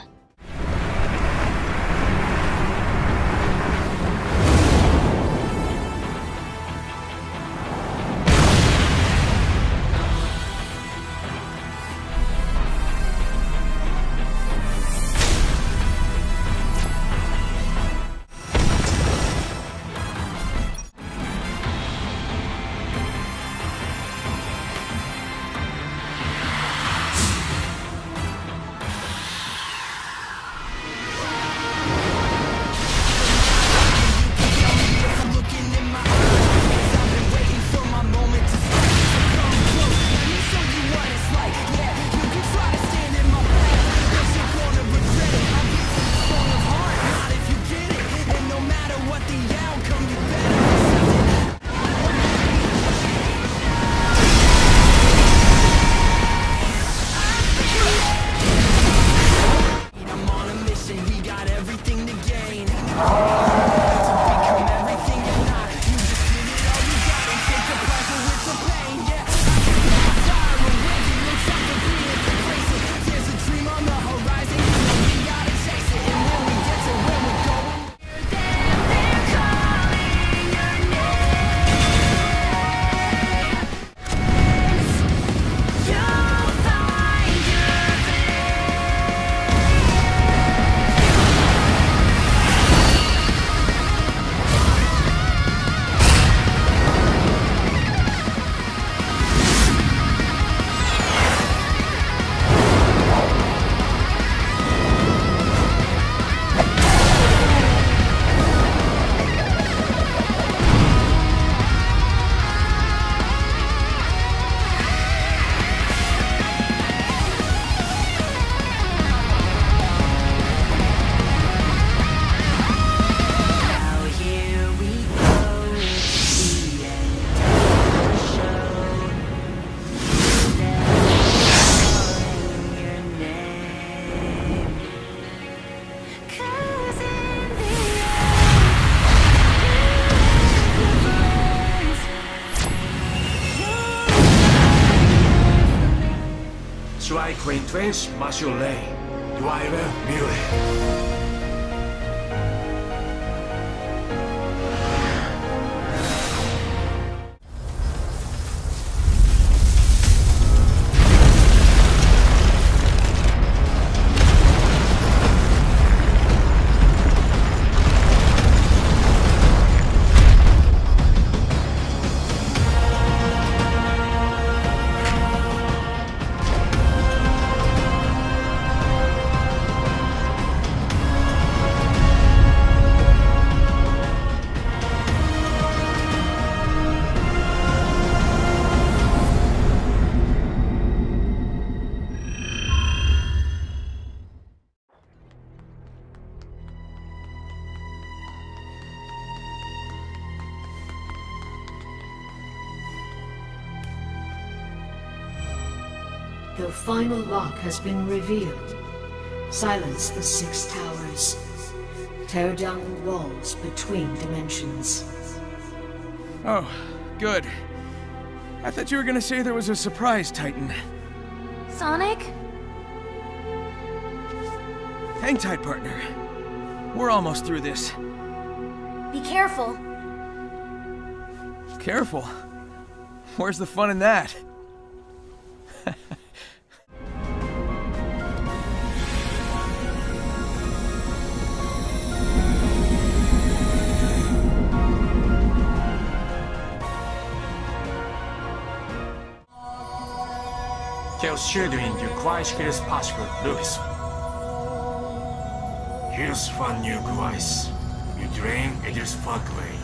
Train Trains, final lock has been revealed. Silence the Six Towers. Tear down the walls between dimensions. Oh, good. I thought you were gonna say there was a surprise, Titan. Sonic? Hang tight, partner. We're almost through this. Be careful. Careful. Where's the fun in that? Chaos shielding requires skills possible, Lupus. Here's fun new device. You drain Aegis Parkway.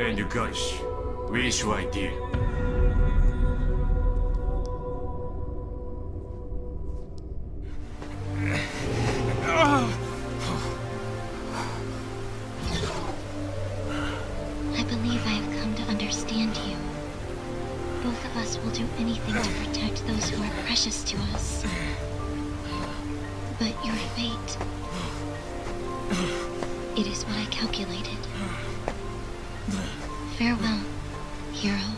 and Yukash, wish idea. I believe I have come to understand you. Both of us will do anything to protect those who are precious to us. But your fate... It is what I calculated. Farewell, hero.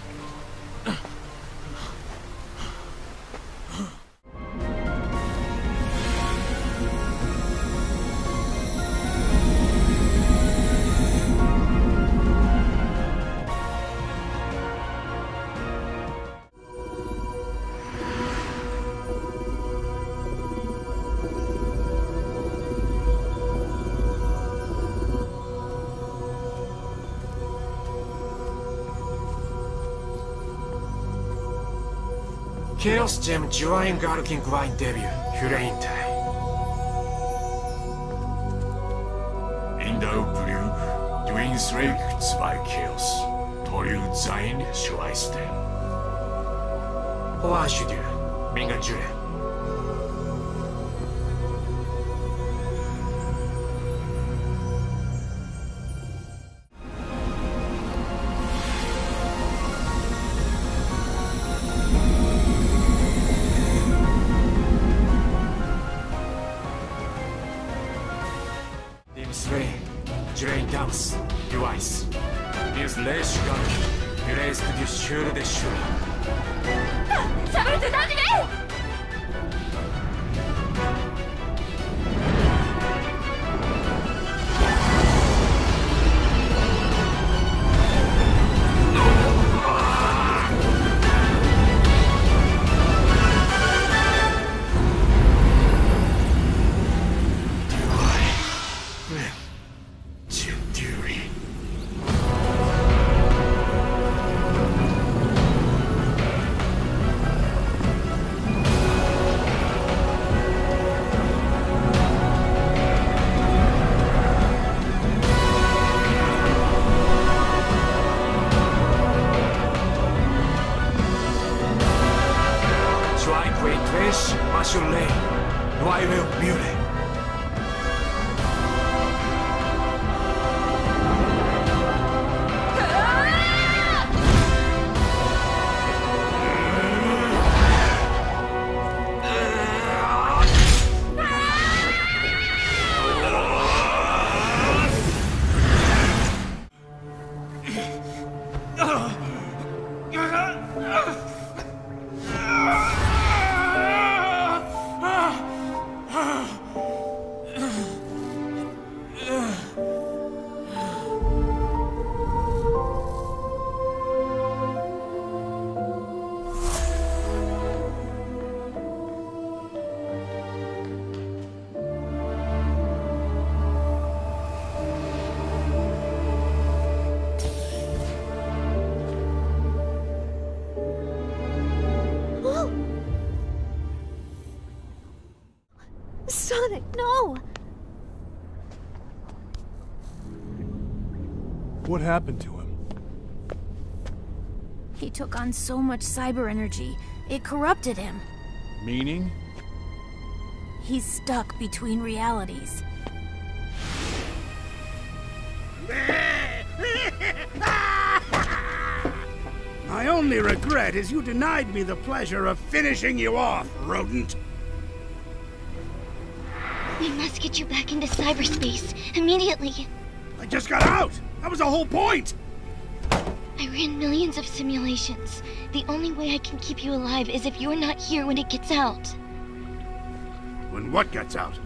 Gem Join Garkin Gwine debut, Hurain Tai. In the blue, Dwayne Drake by Chaos. Toyu Zain Schweisten. What should you? Minga Jure. What happened to him? He took on so much cyber energy, it corrupted him. Meaning? He's stuck between realities. My only regret is you denied me the pleasure of finishing you off, rodent. We must get you back into cyberspace immediately. I just got out! That was the whole point! I ran millions of simulations. The only way I can keep you alive is if you're not here when it gets out. When what gets out?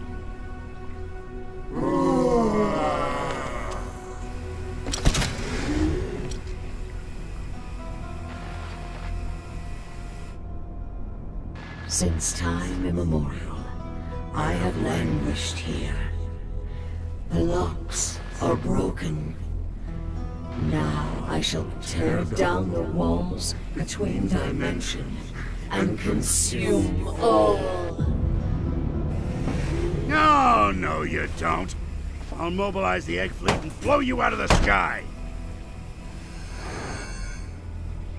Since time immemorial, I have languished here. The locks are broken. Now I shall tear down the walls between dimensions and consume all. No, no, you don't. I'll mobilize the egg fleet and blow you out of the sky.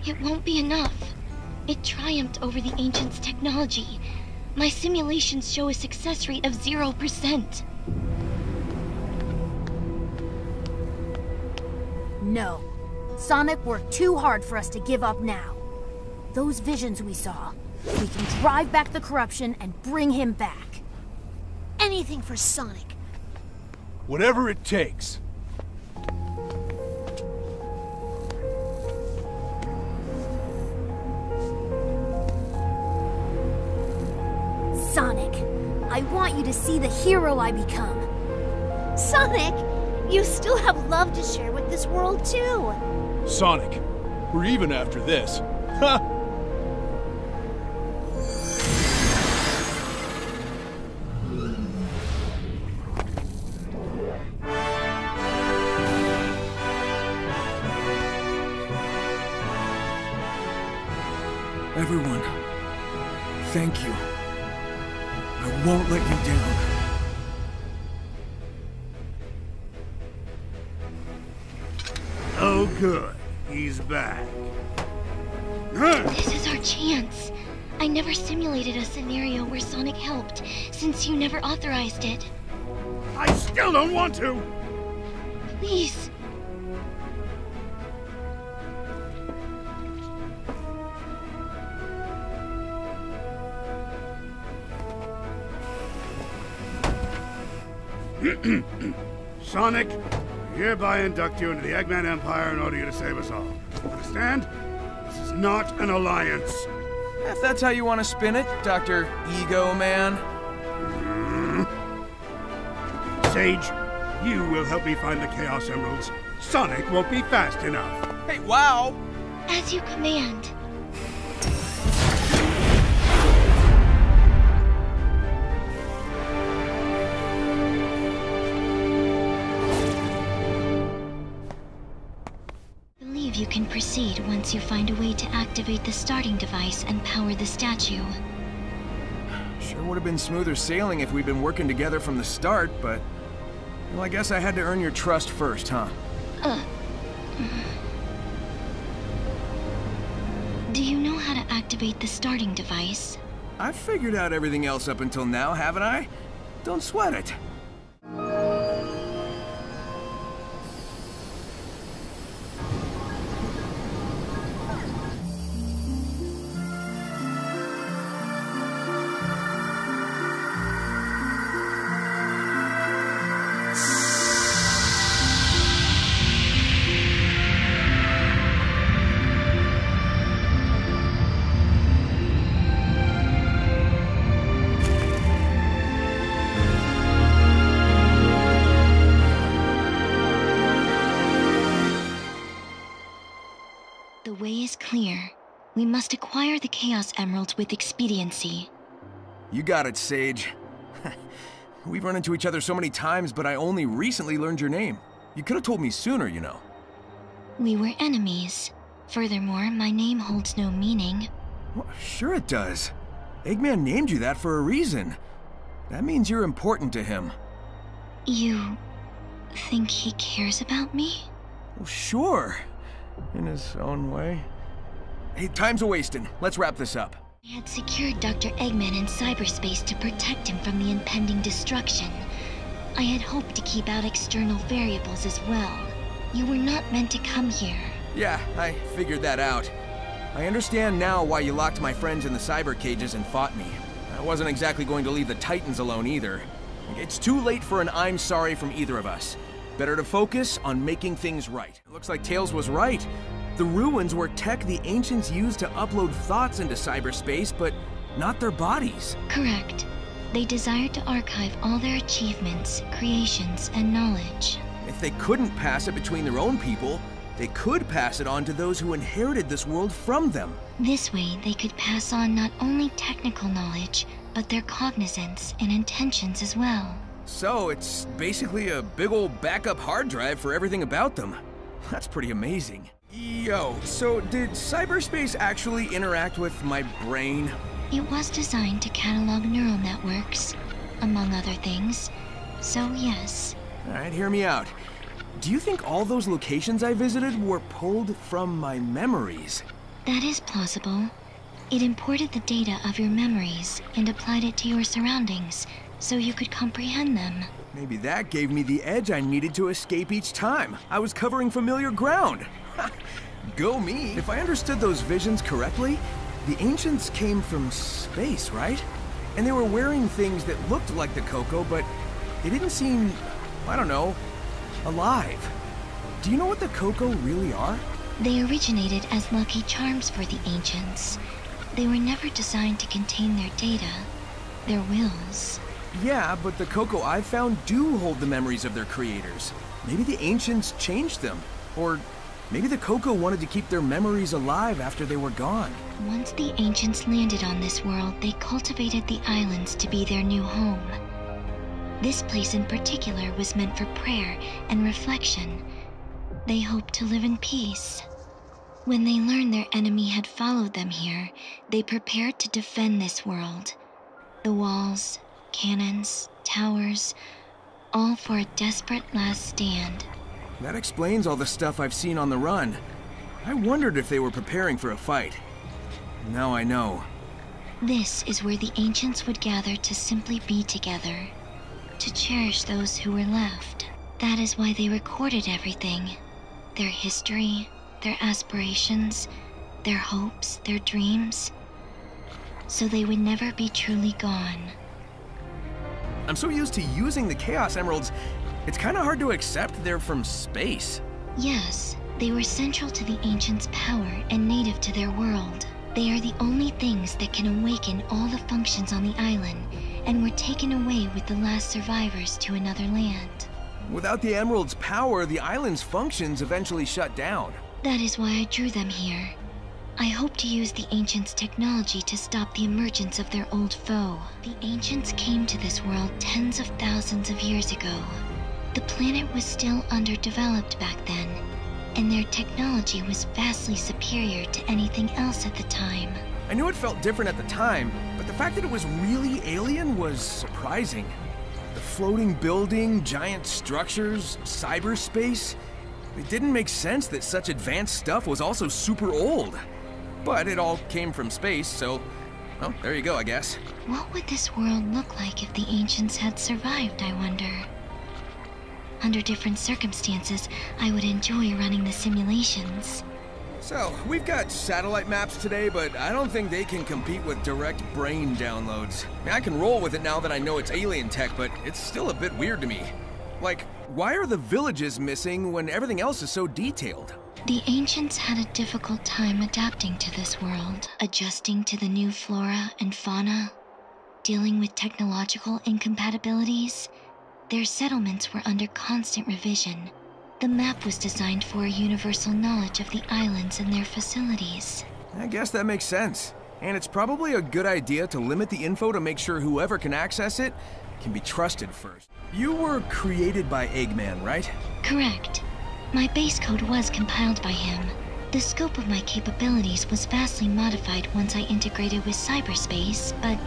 It won't be enough. It triumphed over the Ancients' technology. My simulations show a success rate of 0%. No. Sonic worked too hard for us to give up now. Those visions we saw, we can drive back the corruption and bring him back. Anything for Sonic. Whatever it takes. Sonic, I want you to see the hero I become. Sonic, you still have love to share with this world too. Sonic, we're even after this. Ha! Authorized it. I still don't want to. Please. Sonic, I hereby induct you into the Eggman Empire in order you to save us all. Understand? This is not an alliance. If that's how you want to spin it, Dr. Ego Man. Sage, you will help me find the Chaos Emeralds. Sonic won't be fast enough. Hey, wow! As you command. Believe you can proceed once you find a way to activate the starting device and power the statue. Sure would have been smoother sailing if we'd been working together from the start, but... Well, I guess I had to earn your trust first, huh? Uh. Do you know how to activate the starting device? I've figured out everything else up until now, haven't I? Don't sweat it. Emeralds with expediency. You got it, Sage. We've run into each other so many times, but I only recently learned your name. You could have told me sooner, you know. We were enemies. Furthermore, my name holds no meaning. Well, sure it does. Eggman named you that for a reason. That means you're important to him. You think he cares about me? Well, sure. In his own way. Hey, time's a wasting. Let's wrap this up. I had secured Dr. Eggman in cyberspace to protect him from the impending destruction. I had hoped to keep out external variables as well. You were not meant to come here. Yeah, I figured that out. I understand now why you locked my friends in the cyber cages and fought me. I wasn't exactly going to leave the Titans alone either. It's too late for an I'm sorry from either of us. Better to focus on making things right. Looks like Tails was right. The ruins were tech the ancients used to upload thoughts into cyberspace, but not their bodies. Correct. They desired to archive all their achievements, creations, and knowledge. If they couldn't pass it between their own people, they could pass it on to those who inherited this world from them. This way, they could pass on not only technical knowledge, but their cognizance and intentions as well. So it's basically a big old backup hard drive for everything about them. That's pretty amazing. Yo, so did cyberspace actually interact with my brain? It was designed to catalog neural networks, among other things. So, yes. Alright, hear me out. Do you think all those locations I visited were pulled from my memories? That is plausible. It imported the data of your memories and applied it to your surroundings so you could comprehend them. Maybe that gave me the edge I needed to escape each time. I was covering familiar ground. Go me! If I understood those visions correctly, the ancients came from space, right? And they were wearing things that looked like the Koco, but they didn't seem, I don't know, alive. Do you know what the Koco really are? They originated as lucky charms for the ancients. They were never designed to contain their data, their wills. Yeah, but the Koco I've found do hold the memories of their creators. Maybe the ancients changed them, or maybe the Koco wanted to keep their memories alive after they were gone. Once the ancients landed on this world, they cultivated the islands to be their new home. This place in particular was meant for prayer and reflection. They hoped to live in peace. When they learned their enemy had followed them here, they prepared to defend this world. The walls, cannons, towers, all for a desperate last stand. That explains all the stuff I've seen on the run. I wondered if they were preparing for a fight. Now I know. This is where the ancients would gather to simply be together, to cherish those who were left. That is why they recorded everything their history, their aspirations, their hopes, their dreams, so they would never be truly gone. I'm so used to using the Chaos Emeralds, it's kind of hard to accept they're from space. Yes, they were central to the ancients' power and native to their world. They are the only things that can awaken all the functions on the island, and were taken away with the last survivors to another land. Without the Emerald's power, the island's functions eventually shut down. That is why I drew them here. I hope to use the Ancients' technology to stop the emergence of their old foe. The Ancients came to this world tens of thousands of years ago. The planet was still underdeveloped back then, and their technology was vastly superior to anything else at the time. I knew it felt different at the time, but the fact that it was really alien was surprising. The floating building, giant structures, cyberspace. It didn't make sense that such advanced stuff was also super old. But it all came from space, so, well, there you go, I guess. What would this world look like if the ancients had survived, I wonder? Under different circumstances, I would enjoy running the simulations. So, we've got satellite maps today, but I don't think they can compete with direct brain downloads. I can roll with it now that I know it's alien tech, but it's still a bit weird to me. Like, why are the villages missing when everything else is so detailed? The ancients had a difficult time adapting to this world, adjusting to the new flora and fauna, dealing with technological incompatibilities. Their settlements were under constant revision. The map was designed for a universal knowledge of the islands and their facilities. I guess that makes sense. And it's probably a good idea to limit the info to make sure whoever can access it can be trusted first. You were created by Eggman, right? Correct. My base code was compiled by him. The scope of my capabilities was vastly modified once I integrated with cyberspace, but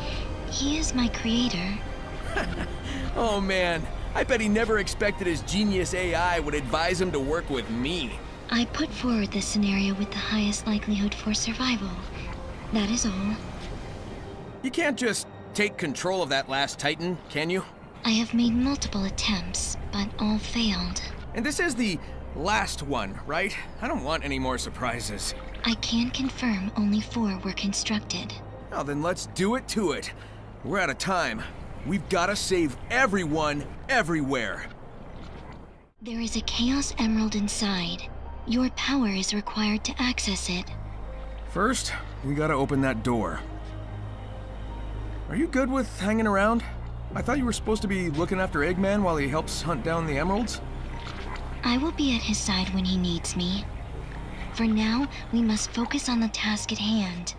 he is my creator. oh man, I bet he never expected his genius AI would advise him to work with me. I put forward this scenario with the highest likelihood for survival. That is all. You can't just take control of that last Titan, can you? I have made multiple attempts, but all failed. And this is the last one, right? I don't want any more surprises. I can confirm only four were constructed. Well, then let's do it to it. We're out of time. We've gotta save everyone, everywhere. There is a Chaos Emerald inside. Your power is required to access it. First, we gotta open that door. Are you good with hanging around? I thought you were supposed to be looking after Eggman while he helps hunt down the emeralds. I will be at his side when he needs me. For now, we must focus on the task at hand.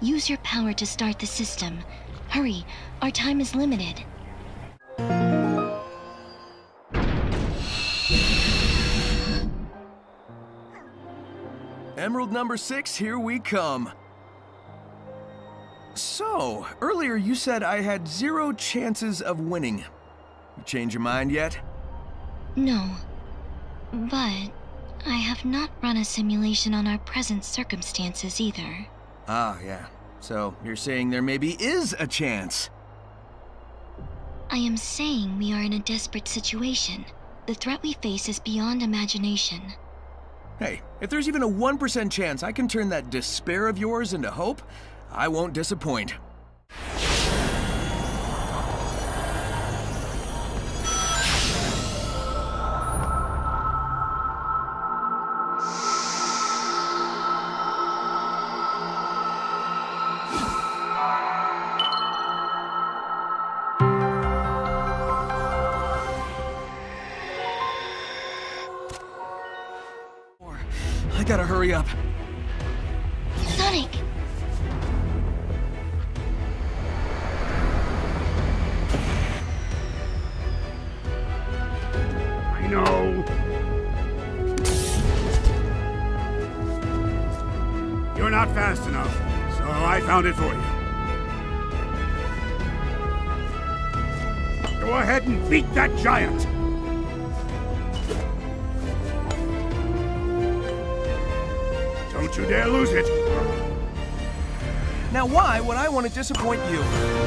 Use your power to start the system. Hurry, our time is limited. Emerald number six, here we come. So, earlier you said I had zero chances of winning. You change your mind yet? No. But I have not run a simulation on our present circumstances either. Ah, yeah. So, you're saying there maybe is a chance? I am saying we are in a desperate situation. The threat we face is beyond imagination. Hey, if there's even a 1% chance I can turn that despair of yours into hope, I won't disappoint. Disappoint you?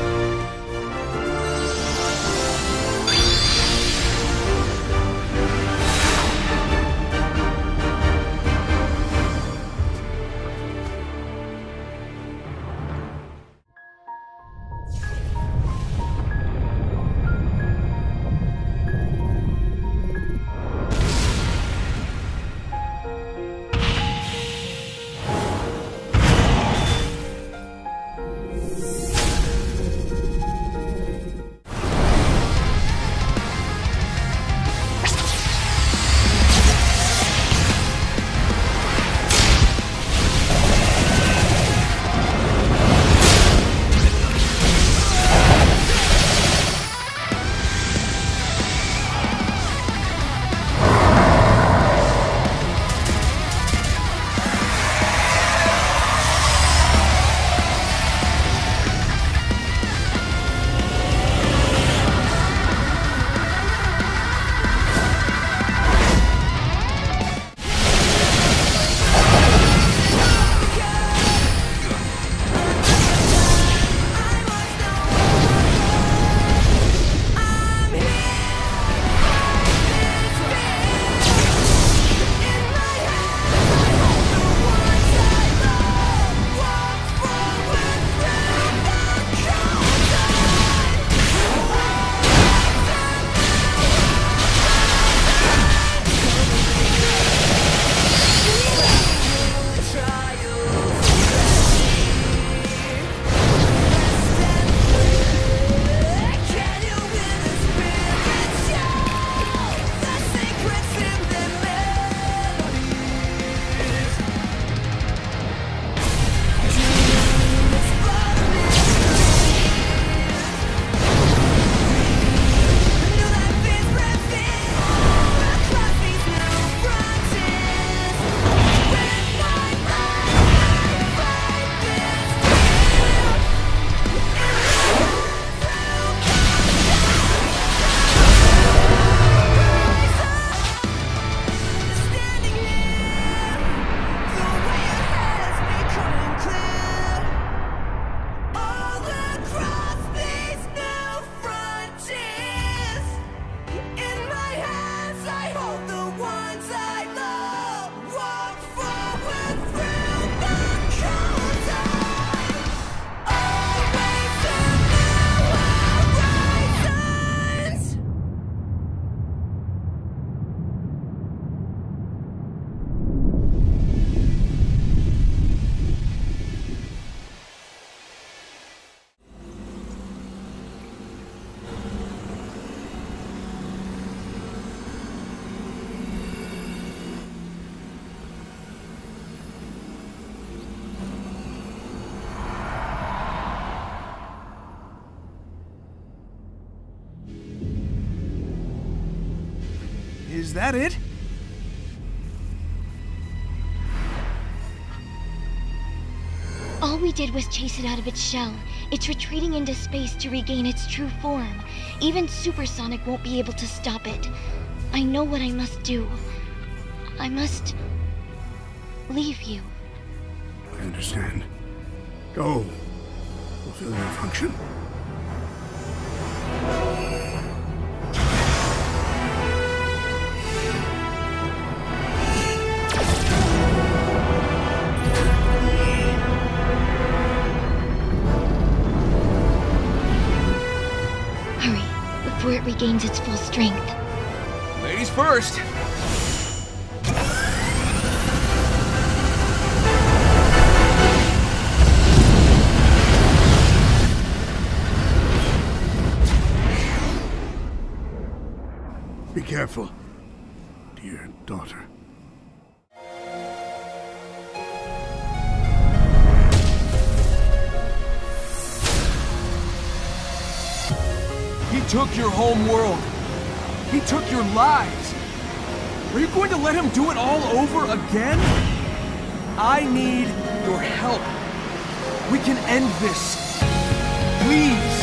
Is that it? All we did was chase it out of its shell. It's retreating into space to regain its true form. Even Super Sonic won't be able to stop it. I know what I must do. I must leave you. I understand. Go. Fulfill your function. First. Be careful, dear daughter. He took your home world. He took your lives. Going to let him do it all over again? I need your help. We can end this. Please.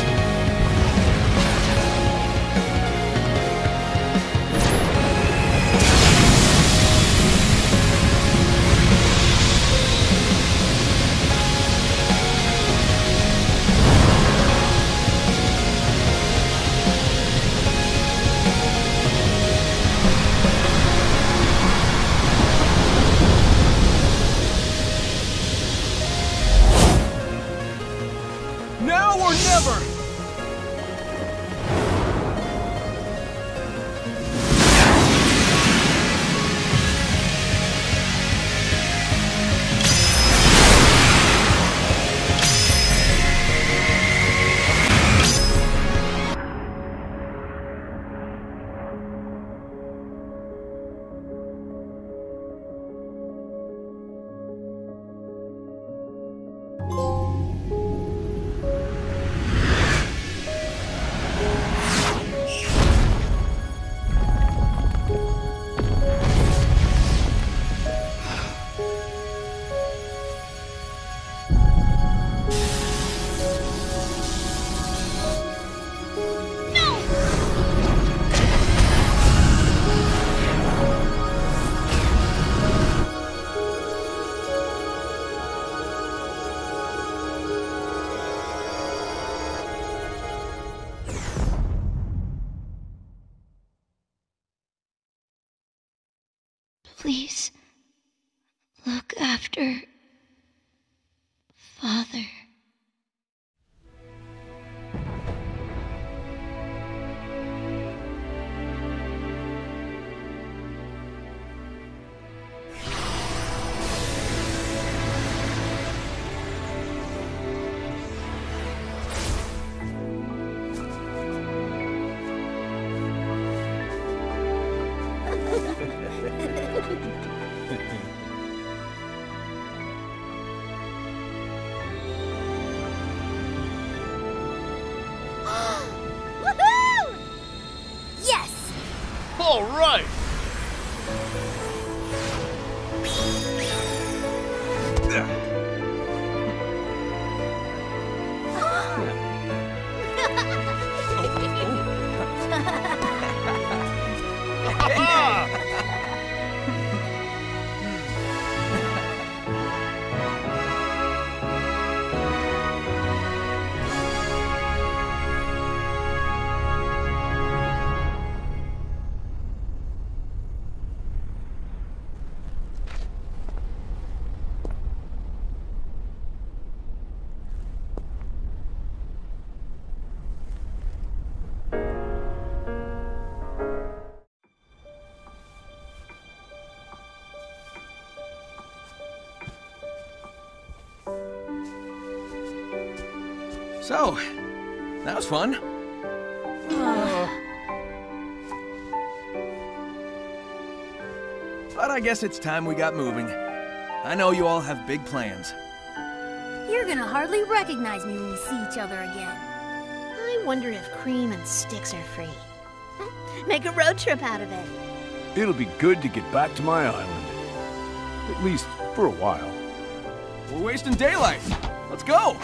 So, that was fun. But I guess it's time we got moving. I know you all have big plans. You're gonna hardly recognize me when we see each other again. I wonder if Cream and Sticks are free. Make a road trip out of it. It'll be good to get back to my island. At least for a while. We're wasting daylight. Let's go!